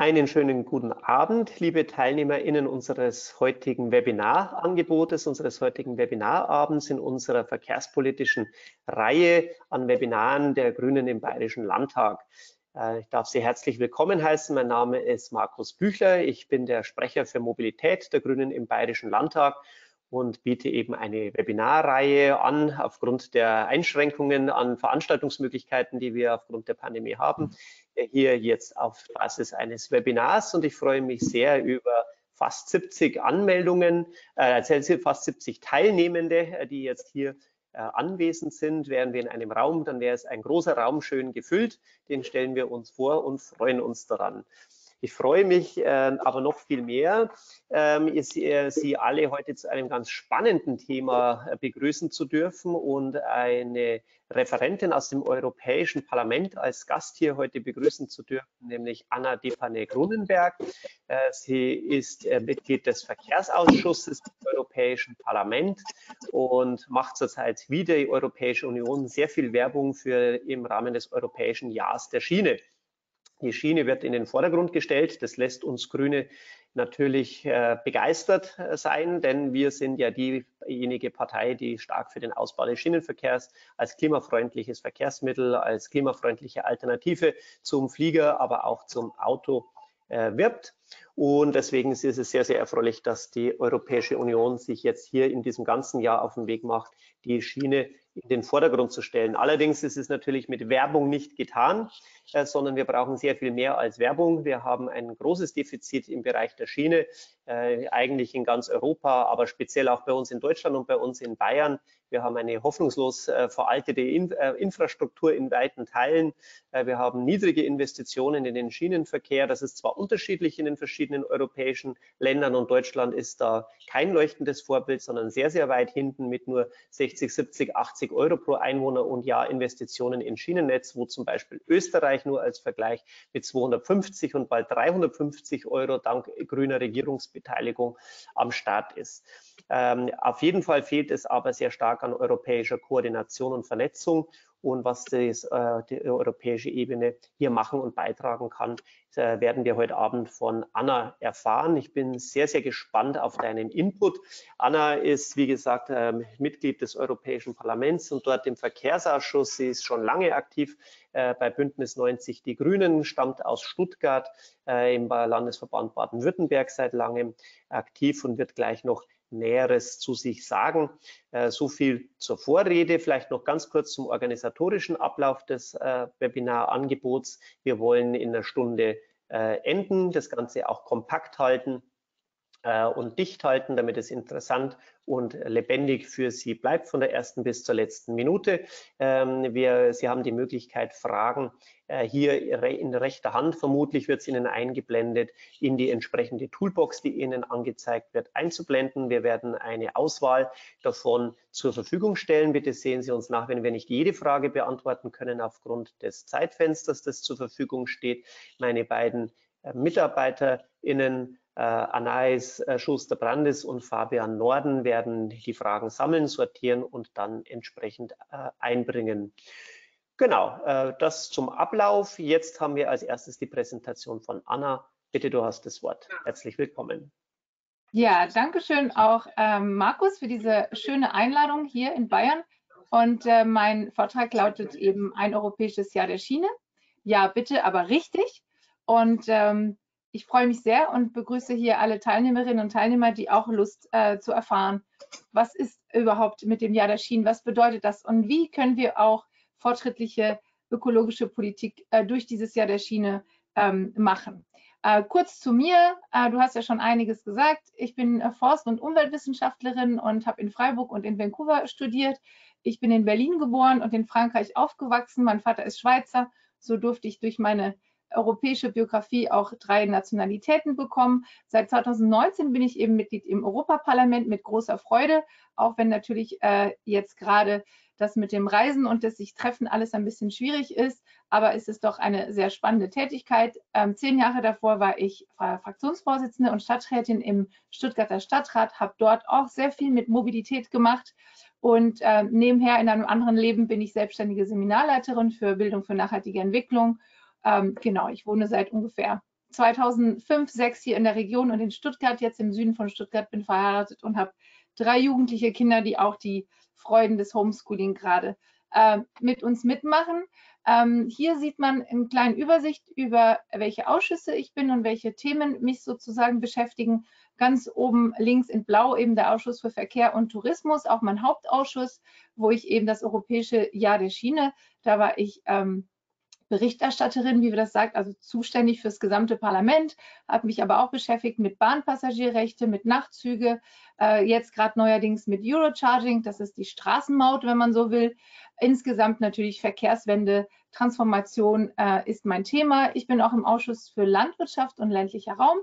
Einen schönen guten Abend, liebe TeilnehmerInnen unseres heutigen Webinarangebotes, unseres heutigen Webinarabends in unserer verkehrspolitischen Reihe an Webinaren der Grünen im Bayerischen Landtag. Äh, ich darf Sie herzlich willkommen heißen. Mein Name ist Markus Büchler. Ich bin der Sprecher für Mobilität der Grünen im Bayerischen Landtag und biete eben eine Webinarreihe an aufgrund der Einschränkungen an Veranstaltungsmöglichkeiten, die wir aufgrund der Pandemie haben, äh, hier jetzt auf Basis eines Webinars und ich freue mich sehr über fast 70 Anmeldungen, äh, fast 70 Teilnehmende, äh, die jetzt hier äh, anwesend sind. Wären wir in einem Raum, dann wäre es ein großer Raum schön gefüllt. Den stellen wir uns vor und freuen uns daran. Ich freue mich äh, aber noch viel mehr, ähm, äh, Sie alle heute zu einem ganz spannenden Thema äh, begrüßen zu dürfen und eine Referentin aus dem Europäischen Parlament als Gast hier heute begrüßen zu dürfen, nämlich Anna Depane-Grunenberg. Äh, sie ist Mitglied des Verkehrsausschusses im Europäischen Parlament und macht zurzeit wie die Europäische Union sehr viel Werbung für im Rahmen des Europäischen Jahres der Schiene. Die Schiene wird in den Vordergrund gestellt. Das lässt uns Grüne natürlich äh, begeistert äh, sein, denn wir sind ja diejenige Partei, die stark für den Ausbau des Schienenverkehrs als klimafreundliches Verkehrsmittel, als klimafreundliche Alternative zum Flieger, aber auch zum Auto äh, wirbt. Und deswegen ist es sehr, sehr erfreulich, dass die Europäische Union sich jetzt hier in diesem ganzen Jahr auf den Weg macht, die Schiene in den Vordergrund zu stellen. Allerdings ist es natürlich mit Werbung nicht getan, äh, sondern wir brauchen sehr viel mehr als Werbung. Wir haben ein großes Defizit im Bereich der Schiene, äh, eigentlich in ganz Europa, aber speziell auch bei uns in Deutschland und bei uns in Bayern. Wir haben eine hoffnungslos äh, veraltete in, äh, Infrastruktur in weiten Teilen. Äh, wir haben niedrige Investitionen in den Schienenverkehr. Das ist zwar unterschiedlich in den verschiedenen europäischen Ländern und Deutschland ist da kein leuchtendes Vorbild, sondern sehr, sehr weit hinten mit nur 60, 70, 80 Euro pro Einwohner und Jahr Investitionen in Schienennetz, wo zum Beispiel Österreich nur als Vergleich mit 250 und bald 350 Euro dank grüner Regierungsbeteiligung am Start ist. Ähm, auf jeden Fall fehlt es aber sehr stark an europäischer Koordination und Vernetzung. Und was das, äh, die europäische Ebene hier machen und beitragen kann, äh, werden wir heute Abend von Anna erfahren. Ich bin sehr, sehr gespannt auf deinen Input. Anna ist, wie gesagt, äh, Mitglied des Europäischen Parlaments und dort im Verkehrsausschuss. Sie ist schon lange aktiv äh, bei Bündnis 90 Die Grünen, stammt aus Stuttgart äh, im Landesverband Baden-Württemberg seit langem aktiv und wird gleich noch Näheres zu sich sagen. Äh, so viel zur Vorrede. Vielleicht noch ganz kurz zum organisatorischen Ablauf des äh, Webinarangebots. Wir wollen in einer Stunde äh, enden, das Ganze auch kompakt halten und dicht halten, damit es interessant und lebendig für Sie bleibt von der ersten bis zur letzten Minute. Ähm, wir, Sie haben die Möglichkeit, Fragen äh, hier in rechter Hand, vermutlich wird es Ihnen eingeblendet, in die entsprechende Toolbox, die Ihnen angezeigt wird, einzublenden. Wir werden eine Auswahl davon zur Verfügung stellen. Bitte sehen Sie uns nach, wenn wir nicht jede Frage beantworten können aufgrund des Zeitfensters, das zur Verfügung steht. Meine beiden äh, MitarbeiterInnen äh, Anais äh, Schuster-Brandes und Fabian Norden werden die Fragen sammeln, sortieren und dann entsprechend äh, einbringen. Genau, das zum Ablauf. Jetzt haben wir als erstes die Präsentation von Anna. Bitte, du hast das Wort. Herzlich willkommen. Ja, danke schön auch ähm, Markus für diese schöne Einladung hier in Bayern. Und äh, mein Vortrag lautet eben ein europäisches Jahr der Schiene. Ja, bitte, aber richtig. Und ähm, ich freue mich sehr und begrüße hier alle Teilnehmerinnen und Teilnehmer, die auch Lust äh, zu erfahren, was ist überhaupt mit dem Jahr der Schienen, was bedeutet das und wie können wir auch fortschrittliche ökologische Politik äh, durch dieses Jahr der Schiene ähm, machen. Äh, kurz zu mir, äh, du hast ja schon einiges gesagt. Ich bin äh, Forst- und Umweltwissenschaftlerin und habe in Freiburg und in Vancouver studiert. Ich bin in Berlin geboren und in Frankreich aufgewachsen. Mein Vater ist Schweizer. So durfte ich durch meine europäische Biografie auch drei Nationalitäten bekommen. Seit 2019 bin ich eben Mitglied im Europaparlament mit großer Freude, auch wenn natürlich äh, jetzt gerade das mit dem Reisen und das sich treffen alles ein bisschen schwierig ist, aber es ist doch eine sehr spannende Tätigkeit. Ähm, zehn Jahre davor war ich Fraktionsvorsitzende und Stadträtin im Stuttgarter Stadtrat, habe dort auch sehr viel mit Mobilität gemacht und äh, nebenher in einem anderen Leben bin ich selbstständige Seminarleiterin für Bildung für nachhaltige Entwicklung ähm, genau, ich wohne seit ungefähr 2005, 6 hier in der Region und in Stuttgart, jetzt im Süden von Stuttgart, bin verheiratet und habe drei jugendliche Kinder, die auch die Freuden des Homeschooling gerade äh, mit uns mitmachen. Ähm, hier sieht man eine kleine Übersicht über welche Ausschüsse ich bin und welche Themen mich sozusagen beschäftigen. Ganz oben links in blau eben der Ausschuss für Verkehr und Tourismus, auch mein Hauptausschuss, wo ich eben das Europäische Jahr der Schiene, da war ich ähm, Berichterstatterin, wie wir das sagt, also zuständig fürs gesamte Parlament, habe mich aber auch beschäftigt mit Bahnpassagierrechte, mit Nachtzüge, äh, jetzt gerade neuerdings mit Eurocharging, das ist die Straßenmaut, wenn man so will. Insgesamt natürlich Verkehrswende, Transformation äh, ist mein Thema. Ich bin auch im Ausschuss für Landwirtschaft und ländlicher Raum.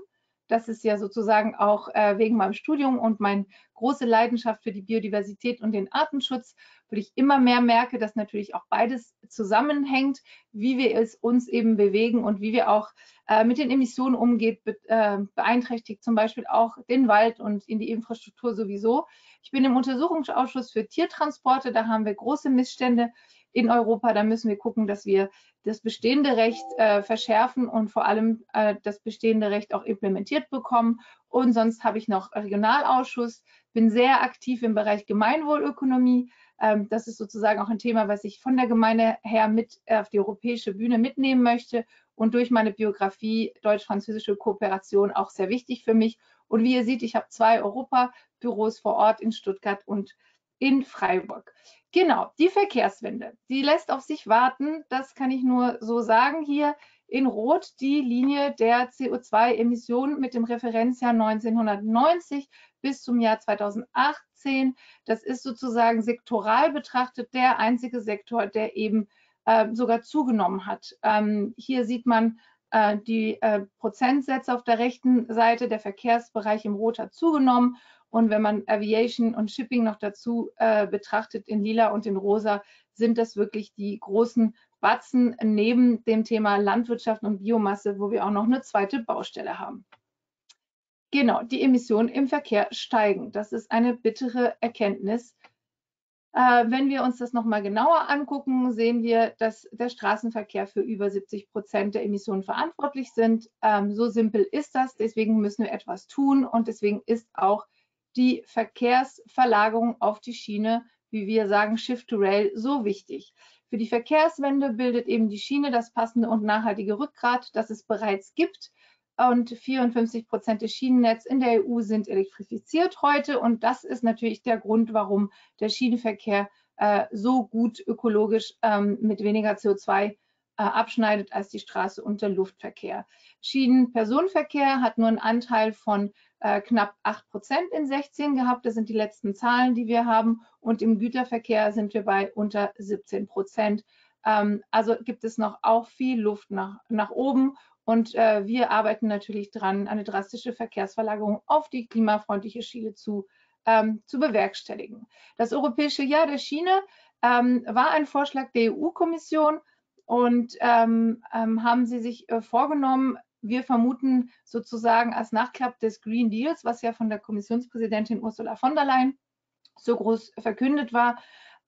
Das ist ja sozusagen auch äh, wegen meinem Studium und meine große Leidenschaft für die Biodiversität und den Artenschutz, wo ich immer mehr merke, dass natürlich auch beides zusammenhängt, wie wir es uns eben bewegen und wie wir auch äh, mit den Emissionen umgeht, be äh, beeinträchtigt zum Beispiel auch den Wald und in die Infrastruktur sowieso. Ich bin im Untersuchungsausschuss für Tiertransporte, da haben wir große Missstände in Europa. Da müssen wir gucken, dass wir das bestehende Recht äh, verschärfen und vor allem äh, das bestehende Recht auch implementiert bekommen. Und sonst habe ich noch Regionalausschuss, bin sehr aktiv im Bereich Gemeinwohlökonomie. Ähm, das ist sozusagen auch ein Thema, was ich von der Gemeinde her mit auf die europäische Bühne mitnehmen möchte und durch meine Biografie deutsch-französische Kooperation auch sehr wichtig für mich. Und wie ihr seht, ich habe zwei Europabüros vor Ort in Stuttgart und in Freiburg. Genau, die Verkehrswende, die lässt auf sich warten. Das kann ich nur so sagen. Hier in Rot die Linie der CO2-Emissionen mit dem Referenzjahr 1990 bis zum Jahr 2018. Das ist sozusagen sektoral betrachtet der einzige Sektor, der eben äh, sogar zugenommen hat. Ähm, hier sieht man äh, die äh, Prozentsätze auf der rechten Seite. Der Verkehrsbereich im Rot hat zugenommen und wenn man Aviation und Shipping noch dazu äh, betrachtet in lila und in rosa, sind das wirklich die großen Batzen neben dem Thema Landwirtschaft und Biomasse, wo wir auch noch eine zweite Baustelle haben. Genau, die Emissionen im Verkehr steigen. Das ist eine bittere Erkenntnis. Äh, wenn wir uns das nochmal genauer angucken, sehen wir, dass der Straßenverkehr für über 70 Prozent der Emissionen verantwortlich sind. Ähm, so simpel ist das. Deswegen müssen wir etwas tun und deswegen ist auch die Verkehrsverlagerung auf die Schiene, wie wir sagen, Shift to Rail, so wichtig. Für die Verkehrswende bildet eben die Schiene das passende und nachhaltige Rückgrat, das es bereits gibt. Und 54 Prozent des Schienennetzes in der EU sind elektrifiziert heute. Und das ist natürlich der Grund, warum der Schienenverkehr äh, so gut ökologisch ähm, mit weniger CO2 äh, abschneidet als die Straße und der Luftverkehr. Schienenpersonenverkehr hat nur einen Anteil von äh, knapp 8 Prozent in 16 gehabt. Das sind die letzten Zahlen, die wir haben. Und im Güterverkehr sind wir bei unter 17 Prozent. Ähm, also gibt es noch auch viel Luft nach, nach oben. Und äh, wir arbeiten natürlich dran, eine drastische Verkehrsverlagerung auf die klimafreundliche Schiene zu, ähm, zu bewerkstelligen. Das Europäische Jahr der Schiene ähm, war ein Vorschlag der EU-Kommission und ähm, ähm, haben sie sich äh, vorgenommen, wir vermuten sozusagen als Nachklapp des Green Deals, was ja von der Kommissionspräsidentin Ursula von der Leyen so groß verkündet war,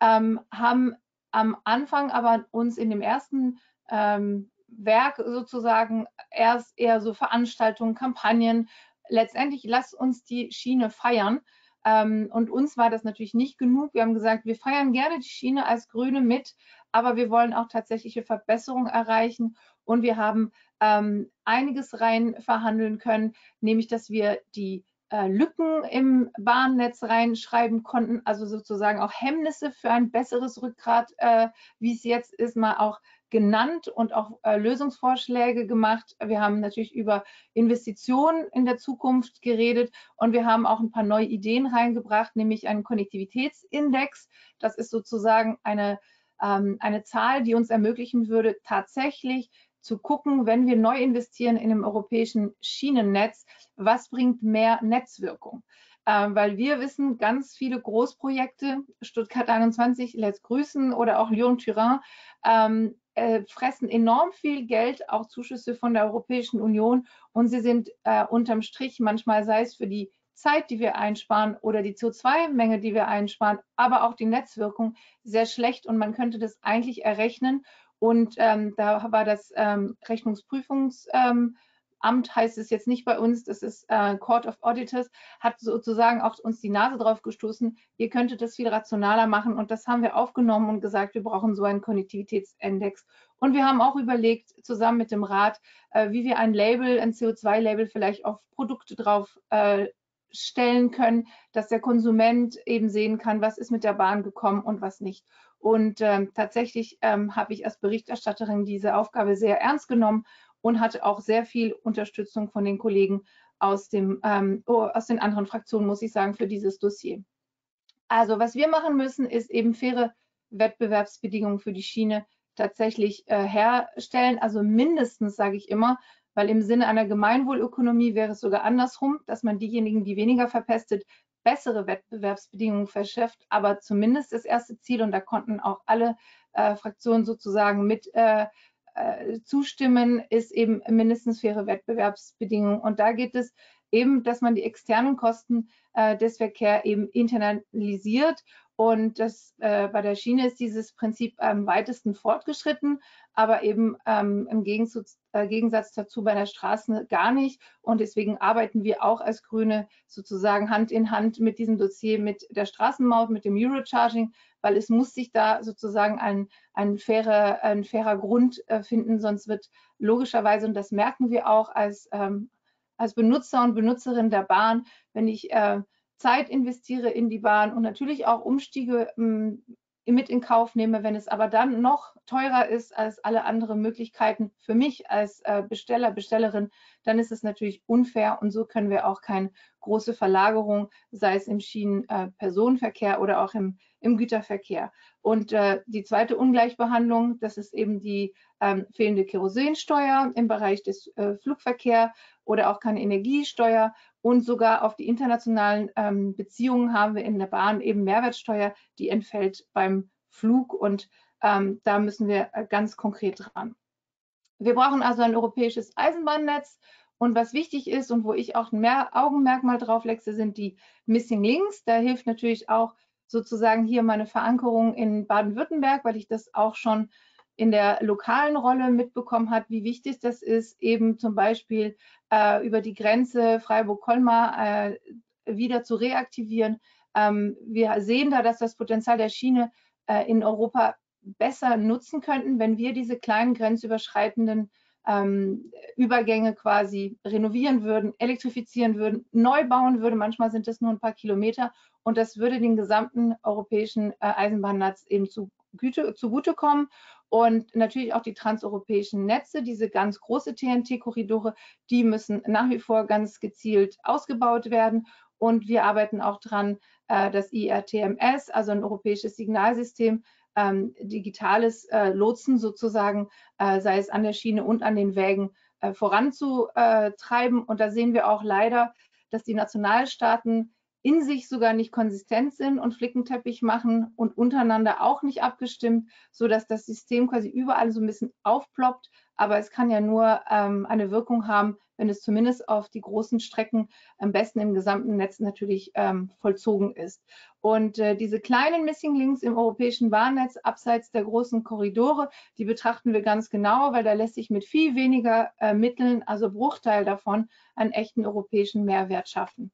ähm, haben am Anfang aber uns in dem ersten ähm, Werk sozusagen erst eher so Veranstaltungen, Kampagnen, letztendlich lasst uns die Schiene feiern. Ähm, und uns war das natürlich nicht genug. Wir haben gesagt, wir feiern gerne die Schiene als Grüne mit, aber wir wollen auch tatsächliche Verbesserungen erreichen. Und wir haben ähm, einiges rein verhandeln können, nämlich dass wir die äh, Lücken im Bahnnetz reinschreiben konnten, also sozusagen auch Hemmnisse für ein besseres Rückgrat, äh, wie es jetzt ist, mal auch genannt und auch äh, Lösungsvorschläge gemacht. Wir haben natürlich über Investitionen in der Zukunft geredet und wir haben auch ein paar neue Ideen reingebracht, nämlich einen Konnektivitätsindex. Das ist sozusagen eine, ähm, eine Zahl, die uns ermöglichen würde, tatsächlich zu gucken, wenn wir neu investieren in einem europäischen Schienennetz, was bringt mehr Netzwirkung? Ähm, weil wir wissen, ganz viele Großprojekte, Stuttgart 21, Let's Grüßen oder auch Lyon-Turin, ähm, äh, fressen enorm viel Geld, auch Zuschüsse von der Europäischen Union. Und sie sind äh, unterm Strich manchmal, sei es für die Zeit, die wir einsparen oder die CO2-Menge, die wir einsparen, aber auch die Netzwirkung sehr schlecht. Und man könnte das eigentlich errechnen und ähm, da war das ähm, Rechnungsprüfungs, ähm, heißt es jetzt nicht bei uns, das ist äh, Court of Auditors, hat sozusagen auch uns die Nase drauf gestoßen, ihr könntet das viel rationaler machen und das haben wir aufgenommen und gesagt, wir brauchen so einen Konnektivitätsindex. Und wir haben auch überlegt, zusammen mit dem Rat, äh, wie wir ein Label, ein CO2-Label vielleicht auf Produkte drauf äh, stellen können, dass der Konsument eben sehen kann, was ist mit der Bahn gekommen und was nicht. Und ähm, tatsächlich ähm, habe ich als Berichterstatterin diese Aufgabe sehr ernst genommen und hatte auch sehr viel Unterstützung von den Kollegen aus, dem, ähm, oh, aus den anderen Fraktionen, muss ich sagen, für dieses Dossier. Also was wir machen müssen, ist eben faire Wettbewerbsbedingungen für die Schiene tatsächlich äh, herstellen. Also mindestens, sage ich immer, weil im Sinne einer Gemeinwohlökonomie wäre es sogar andersrum, dass man diejenigen, die weniger verpestet, bessere Wettbewerbsbedingungen verschafft. Aber zumindest das erste Ziel, und da konnten auch alle äh, Fraktionen sozusagen mit äh, äh, zustimmen, ist eben mindestens faire Wettbewerbsbedingungen. Und da geht es eben, dass man die externen Kosten äh, des Verkehrs eben internalisiert. Und das, äh, bei der Schiene ist dieses Prinzip am weitesten fortgeschritten, aber eben ähm, im Gegensatz, äh, Gegensatz, dazu bei der Straße gar nicht. Und deswegen arbeiten wir auch als Grüne sozusagen Hand in Hand mit diesem Dossier, mit der Straßenmaut, mit dem Eurocharging, weil es muss sich da sozusagen ein, ein, fairer, ein fairer Grund äh, finden, sonst wird logischerweise, und das merken wir auch als ähm, als Benutzer und Benutzerin der Bahn, wenn ich äh, Zeit investiere in die Bahn und natürlich auch Umstiege hm, mit in Kauf nehme, wenn es aber dann noch teurer ist als alle anderen Möglichkeiten für mich als äh, Besteller, Bestellerin, dann ist es natürlich unfair und so können wir auch keine große Verlagerung, sei es im Schienenpersonenverkehr äh, oder auch im, im Güterverkehr. Und äh, die zweite Ungleichbehandlung, das ist eben die ähm, fehlende Kerosinsteuer im Bereich des Flugverkehrs oder auch keine Energiesteuer und sogar auf die internationalen ähm, Beziehungen haben wir in der Bahn eben Mehrwertsteuer, die entfällt beim Flug und ähm, da müssen wir äh, ganz konkret dran. Wir brauchen also ein europäisches Eisenbahnnetz und was wichtig ist und wo ich auch ein mehr Augenmerkmal drauf legte, sind die Missing Links. Da hilft natürlich auch sozusagen hier meine Verankerung in Baden-Württemberg, weil ich das auch schon in der lokalen Rolle mitbekommen hat, wie wichtig das ist, eben zum Beispiel äh, über die Grenze Freiburg-Colmar äh, wieder zu reaktivieren. Ähm, wir sehen da, dass das Potenzial der Schiene äh, in Europa besser nutzen könnten, wenn wir diese kleinen grenzüberschreitenden ähm, Übergänge quasi renovieren würden, elektrifizieren würden, neu bauen würden. Manchmal sind es nur ein paar Kilometer und das würde den gesamten europäischen äh, Eisenbahnnetz eben zu, zugutekommen und natürlich auch die transeuropäischen Netze, diese ganz große TNT-Korridore, die müssen nach wie vor ganz gezielt ausgebaut werden. Und wir arbeiten auch dran, äh, das IRTMS, also ein europäisches Signalsystem, ähm, digitales äh, Lotsen sozusagen, äh, sei es an der Schiene und an den Wägen, voranzutreiben. Und da sehen wir auch leider, dass die Nationalstaaten in sich sogar nicht konsistent sind und Flickenteppich machen und untereinander auch nicht abgestimmt, sodass das System quasi überall so ein bisschen aufploppt. Aber es kann ja nur ähm, eine Wirkung haben, wenn es zumindest auf die großen Strecken am besten im gesamten Netz natürlich ähm, vollzogen ist. Und äh, diese kleinen Missing Links im europäischen Bahnnetz abseits der großen Korridore, die betrachten wir ganz genau, weil da lässt sich mit viel weniger äh, Mitteln, also Bruchteil davon, einen echten europäischen Mehrwert schaffen.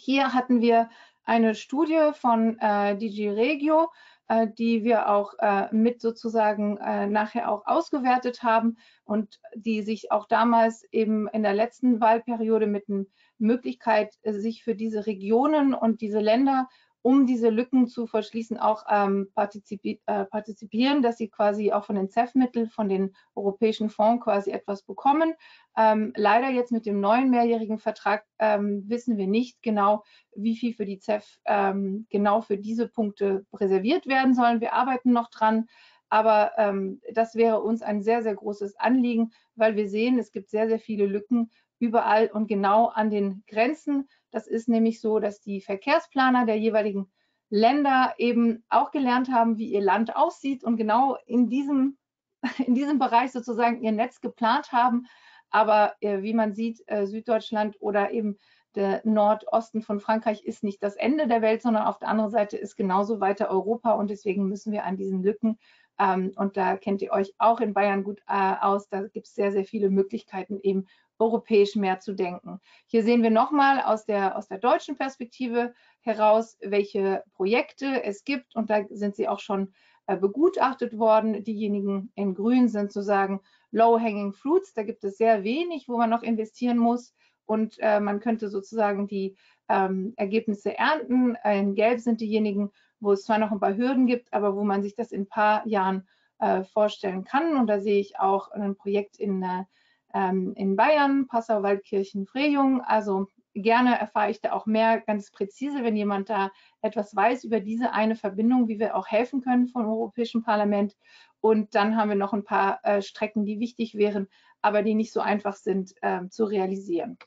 Hier hatten wir eine Studie von äh, DG Regio, äh, die wir auch äh, mit sozusagen äh, nachher auch ausgewertet haben und die sich auch damals eben in der letzten Wahlperiode mit einer Möglichkeit, äh, sich für diese Regionen und diese Länder um diese Lücken zu verschließen, auch ähm, partizipi äh, partizipieren, dass sie quasi auch von den CEF-Mitteln, von den europäischen Fonds quasi etwas bekommen. Ähm, leider jetzt mit dem neuen mehrjährigen Vertrag ähm, wissen wir nicht genau, wie viel für die CEF ähm, genau für diese Punkte reserviert werden sollen. Wir arbeiten noch dran. Aber ähm, das wäre uns ein sehr, sehr großes Anliegen, weil wir sehen, es gibt sehr, sehr viele Lücken überall und genau an den Grenzen. Das ist nämlich so, dass die Verkehrsplaner der jeweiligen Länder eben auch gelernt haben, wie ihr Land aussieht und genau in diesem, in diesem Bereich sozusagen ihr Netz geplant haben. Aber äh, wie man sieht, äh, Süddeutschland oder eben der Nordosten von Frankreich ist nicht das Ende der Welt, sondern auf der anderen Seite ist genauso weiter Europa und deswegen müssen wir an diesen Lücken ähm, und da kennt ihr euch auch in Bayern gut äh, aus. Da gibt es sehr, sehr viele Möglichkeiten eben, europäisch mehr zu denken. Hier sehen wir nochmal aus der, aus der deutschen Perspektive heraus, welche Projekte es gibt und da sind sie auch schon äh, begutachtet worden. Diejenigen in grün sind sozusagen low-hanging fruits, da gibt es sehr wenig, wo man noch investieren muss und äh, man könnte sozusagen die ähm, Ergebnisse ernten. In gelb sind diejenigen, wo es zwar noch ein paar Hürden gibt, aber wo man sich das in ein paar Jahren äh, vorstellen kann. Und da sehe ich auch ein Projekt in, äh, ähm, in Bayern, Passau, Waldkirchen, Frejung. Also gerne erfahre ich da auch mehr ganz präzise, wenn jemand da etwas weiß über diese eine Verbindung, wie wir auch helfen können vom Europäischen Parlament. Und dann haben wir noch ein paar äh, Strecken, die wichtig wären, aber die nicht so einfach sind äh, zu realisieren.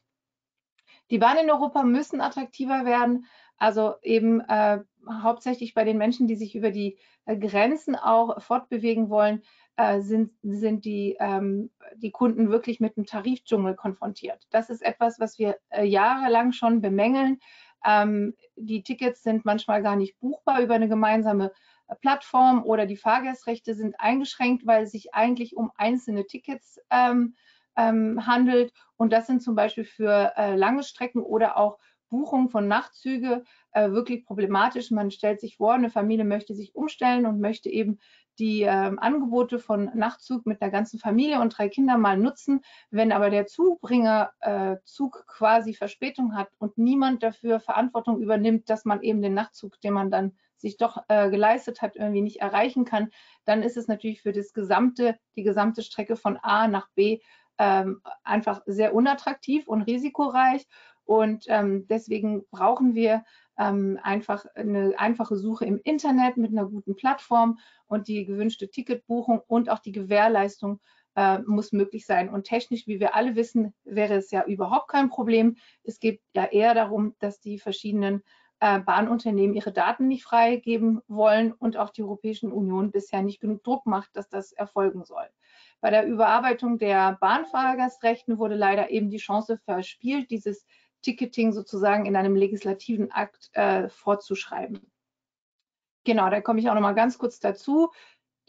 Die Bahnen in Europa müssen attraktiver werden, also eben äh, hauptsächlich bei den Menschen, die sich über die äh, Grenzen auch fortbewegen wollen, äh, sind, sind die, ähm, die Kunden wirklich mit einem Tarifdschungel konfrontiert. Das ist etwas, was wir äh, jahrelang schon bemängeln. Ähm, die Tickets sind manchmal gar nicht buchbar über eine gemeinsame äh, Plattform oder die Fahrgastrechte sind eingeschränkt, weil es sich eigentlich um einzelne Tickets ähm, ähm, handelt. Und das sind zum Beispiel für äh, lange Strecken oder auch Buchung von Nachtzüge äh, wirklich problematisch. Man stellt sich vor, eine Familie möchte sich umstellen und möchte eben die äh, Angebote von Nachtzug mit der ganzen Familie und drei Kindern mal nutzen. Wenn aber der Zubringer äh, Zug quasi Verspätung hat und niemand dafür Verantwortung übernimmt, dass man eben den Nachtzug, den man dann sich doch äh, geleistet hat, irgendwie nicht erreichen kann, dann ist es natürlich für das gesamte, die gesamte Strecke von A nach B ähm, einfach sehr unattraktiv und risikoreich. Und ähm, deswegen brauchen wir ähm, einfach eine einfache Suche im Internet mit einer guten Plattform und die gewünschte Ticketbuchung und auch die Gewährleistung äh, muss möglich sein. Und technisch, wie wir alle wissen, wäre es ja überhaupt kein Problem. Es geht ja eher darum, dass die verschiedenen äh, Bahnunternehmen ihre Daten nicht freigeben wollen und auch die Europäische Union bisher nicht genug Druck macht, dass das erfolgen soll. Bei der Überarbeitung der Bahnfahrgastrechten wurde leider eben die Chance verspielt, dieses Ticketing sozusagen in einem legislativen Akt äh, vorzuschreiben. Genau, da komme ich auch noch mal ganz kurz dazu.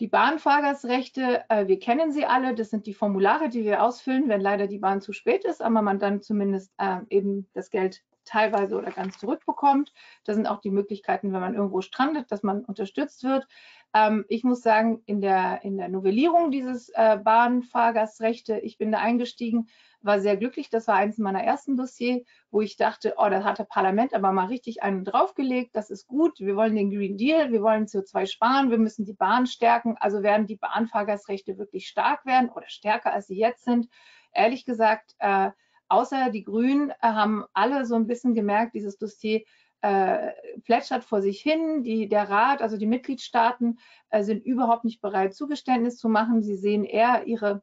Die Bahnfahrgastrechte, äh, wir kennen sie alle, das sind die Formulare, die wir ausfüllen, wenn leider die Bahn zu spät ist, aber man dann zumindest äh, eben das Geld teilweise oder ganz zurückbekommt. Da sind auch die Möglichkeiten, wenn man irgendwo strandet, dass man unterstützt wird. Ähm, ich muss sagen, in der, in der Novellierung dieses äh, Bahnfahrgastrechte, ich bin da eingestiegen, war sehr glücklich. Das war eines meiner ersten Dossier, wo ich dachte, oh, da hat das Parlament aber mal richtig einen draufgelegt. Das ist gut. Wir wollen den Green Deal, wir wollen CO2 sparen, wir müssen die Bahn stärken. Also werden die Bahnfahrgastrechte wirklich stark werden oder stärker, als sie jetzt sind. Ehrlich gesagt, äh, außer die Grünen äh, haben alle so ein bisschen gemerkt, dieses Dossier äh, plätschert vor sich hin. Die, der Rat, also die Mitgliedstaaten, äh, sind überhaupt nicht bereit, Zugeständnis zu machen. Sie sehen eher ihre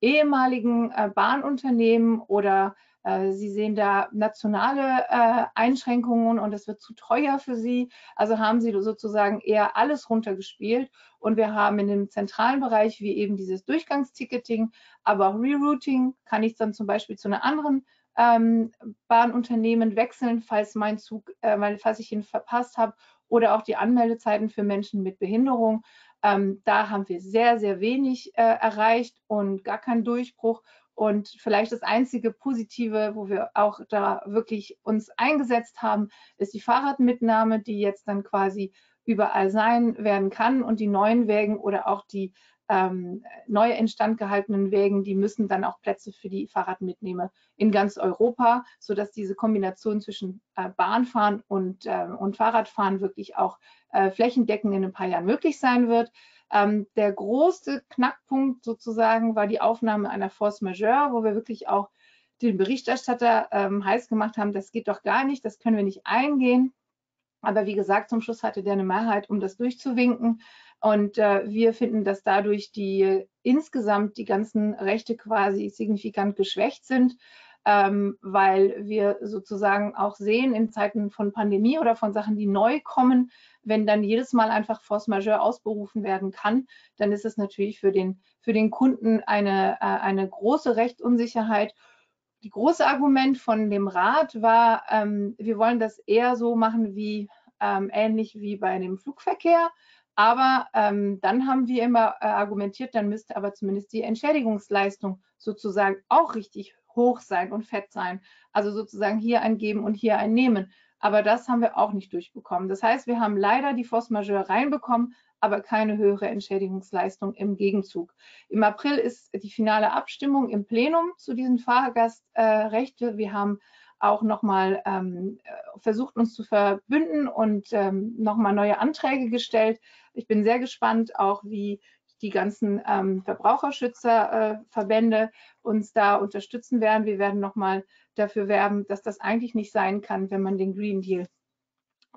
ehemaligen äh, Bahnunternehmen oder äh, sie sehen da nationale äh, Einschränkungen und es wird zu teuer für sie. Also haben sie sozusagen eher alles runtergespielt. Und wir haben in dem zentralen Bereich wie eben dieses Durchgangsticketing, aber auch Rerouting kann ich dann zum Beispiel zu einer anderen ähm, Bahnunternehmen wechseln, falls mein Zug, falls ich ihn verpasst habe, oder auch die Anmeldezeiten für Menschen mit Behinderung. Ähm, da haben wir sehr, sehr wenig äh, erreicht und gar keinen Durchbruch. Und vielleicht das einzige Positive, wo wir auch da wirklich uns eingesetzt haben, ist die Fahrradmitnahme, die jetzt dann quasi überall sein werden kann und die neuen Wägen oder auch die ähm, neu instand gehaltenen Wägen, die müssen dann auch Plätze für die Fahrradmitnehmer in ganz Europa, sodass diese Kombination zwischen äh, Bahnfahren und, äh, und Fahrradfahren wirklich auch äh, flächendeckend in ein paar Jahren möglich sein wird. Ähm, der große Knackpunkt sozusagen war die Aufnahme einer Force Majeure, wo wir wirklich auch den Berichterstatter ähm, heiß gemacht haben, das geht doch gar nicht, das können wir nicht eingehen. Aber wie gesagt, zum Schluss hatte der eine Mehrheit, um das durchzuwinken. Und äh, wir finden, dass dadurch die insgesamt die ganzen Rechte quasi signifikant geschwächt sind, ähm, weil wir sozusagen auch sehen in Zeiten von Pandemie oder von Sachen, die neu kommen, wenn dann jedes Mal einfach Force Majeure ausberufen werden kann, dann ist es natürlich für den, für den Kunden eine, äh, eine große Rechtsunsicherheit. Die große Argument von dem Rat war, ähm, wir wollen das eher so machen wie ähm, ähnlich wie bei dem Flugverkehr. Aber ähm, dann haben wir immer äh, argumentiert, dann müsste aber zumindest die Entschädigungsleistung sozusagen auch richtig hoch sein und fett sein. Also sozusagen hier ein Geben und hier ein Nehmen. Aber das haben wir auch nicht durchbekommen. Das heißt, wir haben leider die Force Majeure reinbekommen, aber keine höhere Entschädigungsleistung im Gegenzug. Im April ist die finale Abstimmung im Plenum zu diesen Fahrgastrechten. wir haben auch nochmal ähm, versucht, uns zu verbünden und ähm, nochmal neue Anträge gestellt. Ich bin sehr gespannt, auch wie die ganzen ähm, Verbraucherschützerverbände äh, uns da unterstützen werden. Wir werden nochmal dafür werben, dass das eigentlich nicht sein kann, wenn man den Green Deal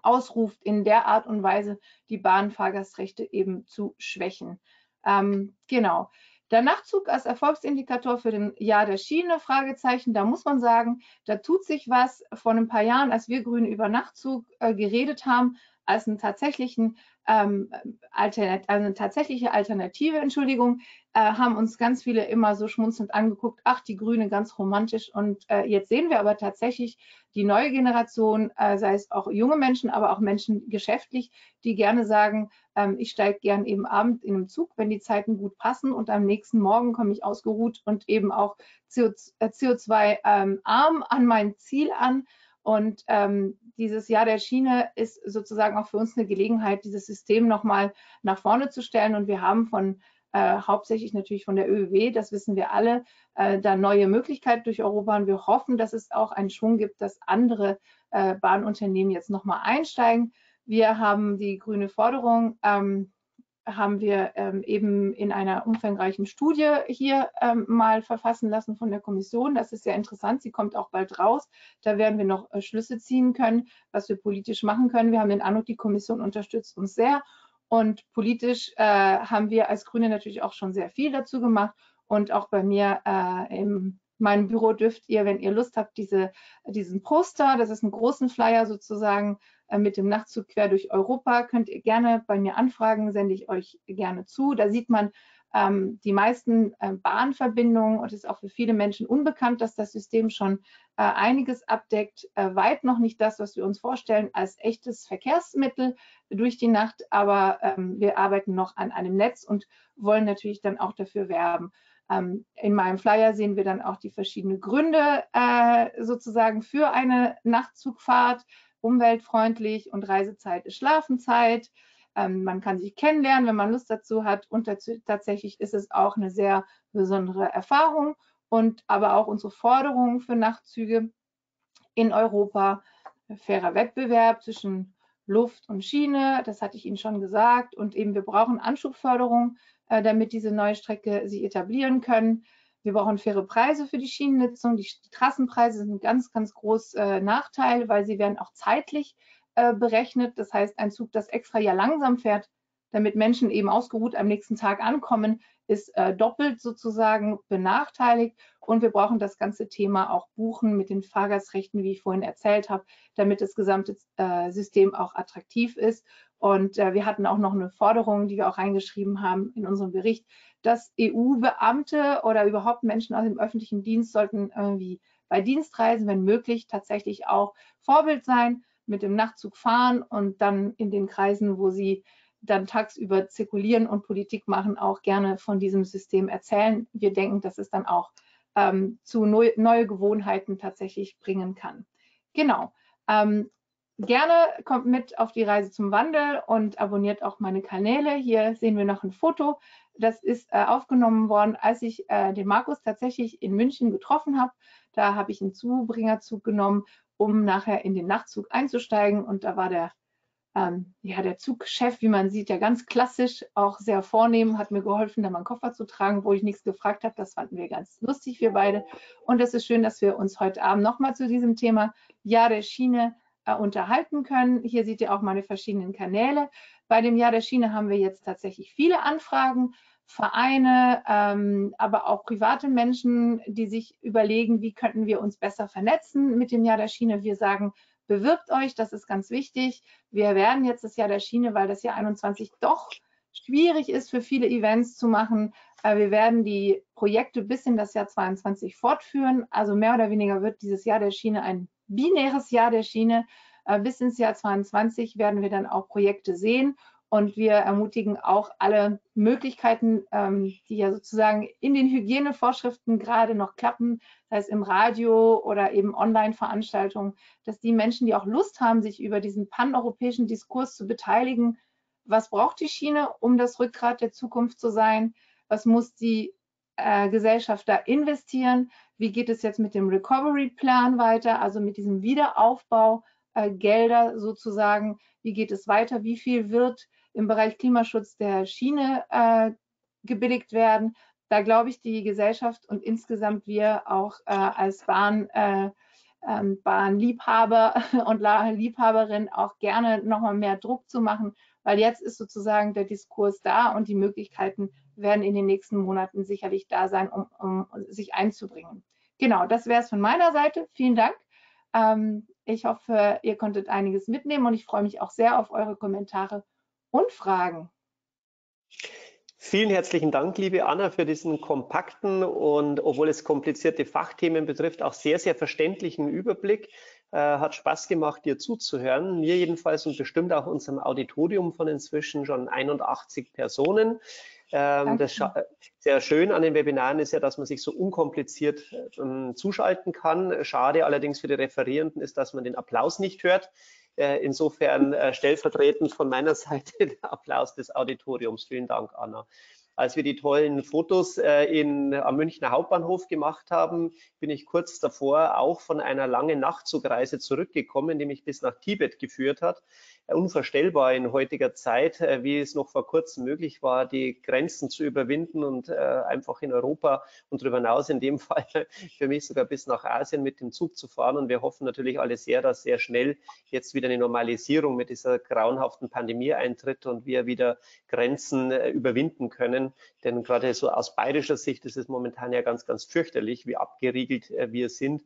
ausruft, in der Art und Weise die Bahnfahrgastrechte eben zu schwächen. Ähm, genau. Der Nachtzug als Erfolgsindikator für den Jahr der Schiene, Fragezeichen, da muss man sagen, da tut sich was. Vor ein paar Jahren, als wir Grüne über Nachtzug äh, geredet haben, als einen tatsächlichen ähm, Alternat also eine tatsächliche Alternative, Entschuldigung, äh, haben uns ganz viele immer so schmunzelnd angeguckt, ach, die Grüne ganz romantisch. Und äh, jetzt sehen wir aber tatsächlich die neue Generation, äh, sei es auch junge Menschen, aber auch Menschen geschäftlich, die gerne sagen, ähm, ich steige gern eben abend in einem Zug, wenn die Zeiten gut passen und am nächsten Morgen komme ich ausgeruht und eben auch CO2-arm ähm, an mein Ziel an. Und ähm, dieses Jahr der Schiene ist sozusagen auch für uns eine Gelegenheit, dieses System nochmal nach vorne zu stellen. Und wir haben von äh, hauptsächlich natürlich von der ÖEW, das wissen wir alle, äh, da neue Möglichkeiten durch Europa. Und wir hoffen, dass es auch einen Schwung gibt, dass andere äh, Bahnunternehmen jetzt nochmal einsteigen. Wir haben die grüne Forderung, ähm, haben wir ähm, eben in einer umfangreichen Studie hier ähm, mal verfassen lassen von der Kommission. Das ist sehr interessant. Sie kommt auch bald raus. Da werden wir noch äh, Schlüsse ziehen können, was wir politisch machen können. Wir haben den Eindruck, die Kommission unterstützt uns sehr. Und politisch äh, haben wir als Grüne natürlich auch schon sehr viel dazu gemacht. Und auch bei mir äh, im meinem Büro dürft ihr, wenn ihr Lust habt, diese, diesen Poster, das ist ein großen Flyer sozusagen, mit dem Nachtzug quer durch Europa. Könnt ihr gerne bei mir anfragen, sende ich euch gerne zu. Da sieht man ähm, die meisten äh, Bahnverbindungen und ist auch für viele Menschen unbekannt, dass das System schon äh, einiges abdeckt. Äh, weit noch nicht das, was wir uns vorstellen als echtes Verkehrsmittel durch die Nacht, aber ähm, wir arbeiten noch an einem Netz und wollen natürlich dann auch dafür werben. Ähm, in meinem Flyer sehen wir dann auch die verschiedenen Gründe äh, sozusagen für eine Nachtzugfahrt umweltfreundlich und Reisezeit ist Schlafenzeit. Ähm, man kann sich kennenlernen, wenn man Lust dazu hat. Und dazu, tatsächlich ist es auch eine sehr besondere Erfahrung. Und aber auch unsere Forderungen für Nachtzüge in Europa. Fairer Wettbewerb zwischen Luft und Schiene, das hatte ich Ihnen schon gesagt. Und eben wir brauchen Anschubförderung, äh, damit diese neue Strecke sich etablieren können. Wir brauchen faire Preise für die Schienennutzung. Die, die Trassenpreise sind ein ganz, ganz groß äh, Nachteil, weil sie werden auch zeitlich äh, berechnet. Das heißt, ein Zug, das extra ja langsam fährt, damit Menschen eben ausgeruht am nächsten Tag ankommen, ist äh, doppelt sozusagen benachteiligt. Und wir brauchen das ganze Thema auch buchen mit den Fahrgastrechten, wie ich vorhin erzählt habe, damit das gesamte äh, System auch attraktiv ist. Und äh, wir hatten auch noch eine Forderung, die wir auch reingeschrieben haben in unserem Bericht, dass EU-Beamte oder überhaupt Menschen aus dem öffentlichen Dienst sollten irgendwie bei Dienstreisen, wenn möglich, tatsächlich auch Vorbild sein, mit dem Nachtzug fahren und dann in den Kreisen, wo sie dann tagsüber zirkulieren und Politik machen, auch gerne von diesem System erzählen. Wir denken, dass es dann auch ähm, zu neu, neue Gewohnheiten tatsächlich bringen kann. Genau. Ähm, gerne kommt mit auf die Reise zum Wandel und abonniert auch meine Kanäle. Hier sehen wir noch ein Foto das ist äh, aufgenommen worden, als ich äh, den Markus tatsächlich in München getroffen habe. Da habe ich einen Zubringerzug genommen, um nachher in den Nachtzug einzusteigen. Und da war der, ähm, ja, der Zugchef, wie man sieht, ja ganz klassisch, auch sehr vornehm, hat mir geholfen, da meinen Koffer zu tragen, wo ich nichts gefragt habe. Das fanden wir ganz lustig, wir beide. Und es ist schön, dass wir uns heute Abend nochmal zu diesem Thema Jahr der Schiene äh, unterhalten können. Hier seht ihr auch meine verschiedenen Kanäle. Bei dem Jahr der Schiene haben wir jetzt tatsächlich viele Anfragen, Vereine, ähm, aber auch private Menschen, die sich überlegen, wie könnten wir uns besser vernetzen mit dem Jahr der Schiene. Wir sagen, bewirbt euch, das ist ganz wichtig. Wir werden jetzt das Jahr der Schiene, weil das Jahr 21 doch schwierig ist für viele Events zu machen. Äh, wir werden die Projekte bis in das Jahr 22 fortführen. Also mehr oder weniger wird dieses Jahr der Schiene ein binäres Jahr der Schiene. Äh, bis ins Jahr 22 werden wir dann auch Projekte sehen Und wir ermutigen auch alle Möglichkeiten, ähm, die ja sozusagen in den Hygienevorschriften gerade noch klappen, sei es im Radio oder eben Online-Veranstaltungen, dass die Menschen, die auch Lust haben, sich über diesen paneuropäischen Diskurs zu beteiligen, was braucht die Schiene, um das Rückgrat der Zukunft zu sein? Was muss die äh, Gesellschaft da investieren? Wie geht es jetzt mit dem Recovery-Plan weiter, also mit diesem Wiederaufbau? Äh, Gelder sozusagen, wie geht es weiter, wie viel wird im Bereich Klimaschutz der Schiene äh, gebilligt werden. Da glaube ich, die Gesellschaft und insgesamt wir auch äh, als Bahn, äh, ähm, Bahnliebhaber und Liebhaberin auch gerne nochmal mehr Druck zu machen, weil jetzt ist sozusagen der Diskurs da und die Möglichkeiten werden in den nächsten Monaten sicherlich da sein, um, um sich einzubringen. Genau, das wäre es von meiner Seite. Vielen Dank. Ähm, ich hoffe, ihr konntet einiges mitnehmen und ich freue mich auch sehr auf eure Kommentare und Fragen. Vielen herzlichen Dank, liebe Anna, für diesen kompakten und, obwohl es komplizierte Fachthemen betrifft, auch sehr, sehr verständlichen Überblick. Äh, hat Spaß gemacht, dir zuzuhören. Mir jedenfalls und bestimmt auch unserem Auditorium von inzwischen schon 81 Personen. Ähm, das sehr schön an den Webinaren ist ja, dass man sich so unkompliziert ähm, zuschalten kann. Schade allerdings für die Referierenden ist, dass man den Applaus nicht hört. Äh, insofern äh, stellvertretend von meiner Seite der Applaus des Auditoriums. Vielen Dank, Anna als wir die tollen Fotos äh, in, am Münchner Hauptbahnhof gemacht haben, bin ich kurz davor auch von einer langen Nachtzugreise zurückgekommen, die mich bis nach Tibet geführt hat unvorstellbar in heutiger Zeit, äh, wie es noch vor kurzem möglich war, die Grenzen zu überwinden und äh, einfach in Europa und darüber hinaus in dem Fall für mich sogar bis nach Asien mit dem Zug zu fahren. Und wir hoffen natürlich alle sehr, dass sehr schnell jetzt wieder eine Normalisierung mit dieser grauenhaften Pandemie eintritt und wir wieder Grenzen äh, überwinden können. Denn gerade so aus bayerischer Sicht ist es momentan ja ganz, ganz fürchterlich, wie abgeriegelt wir sind.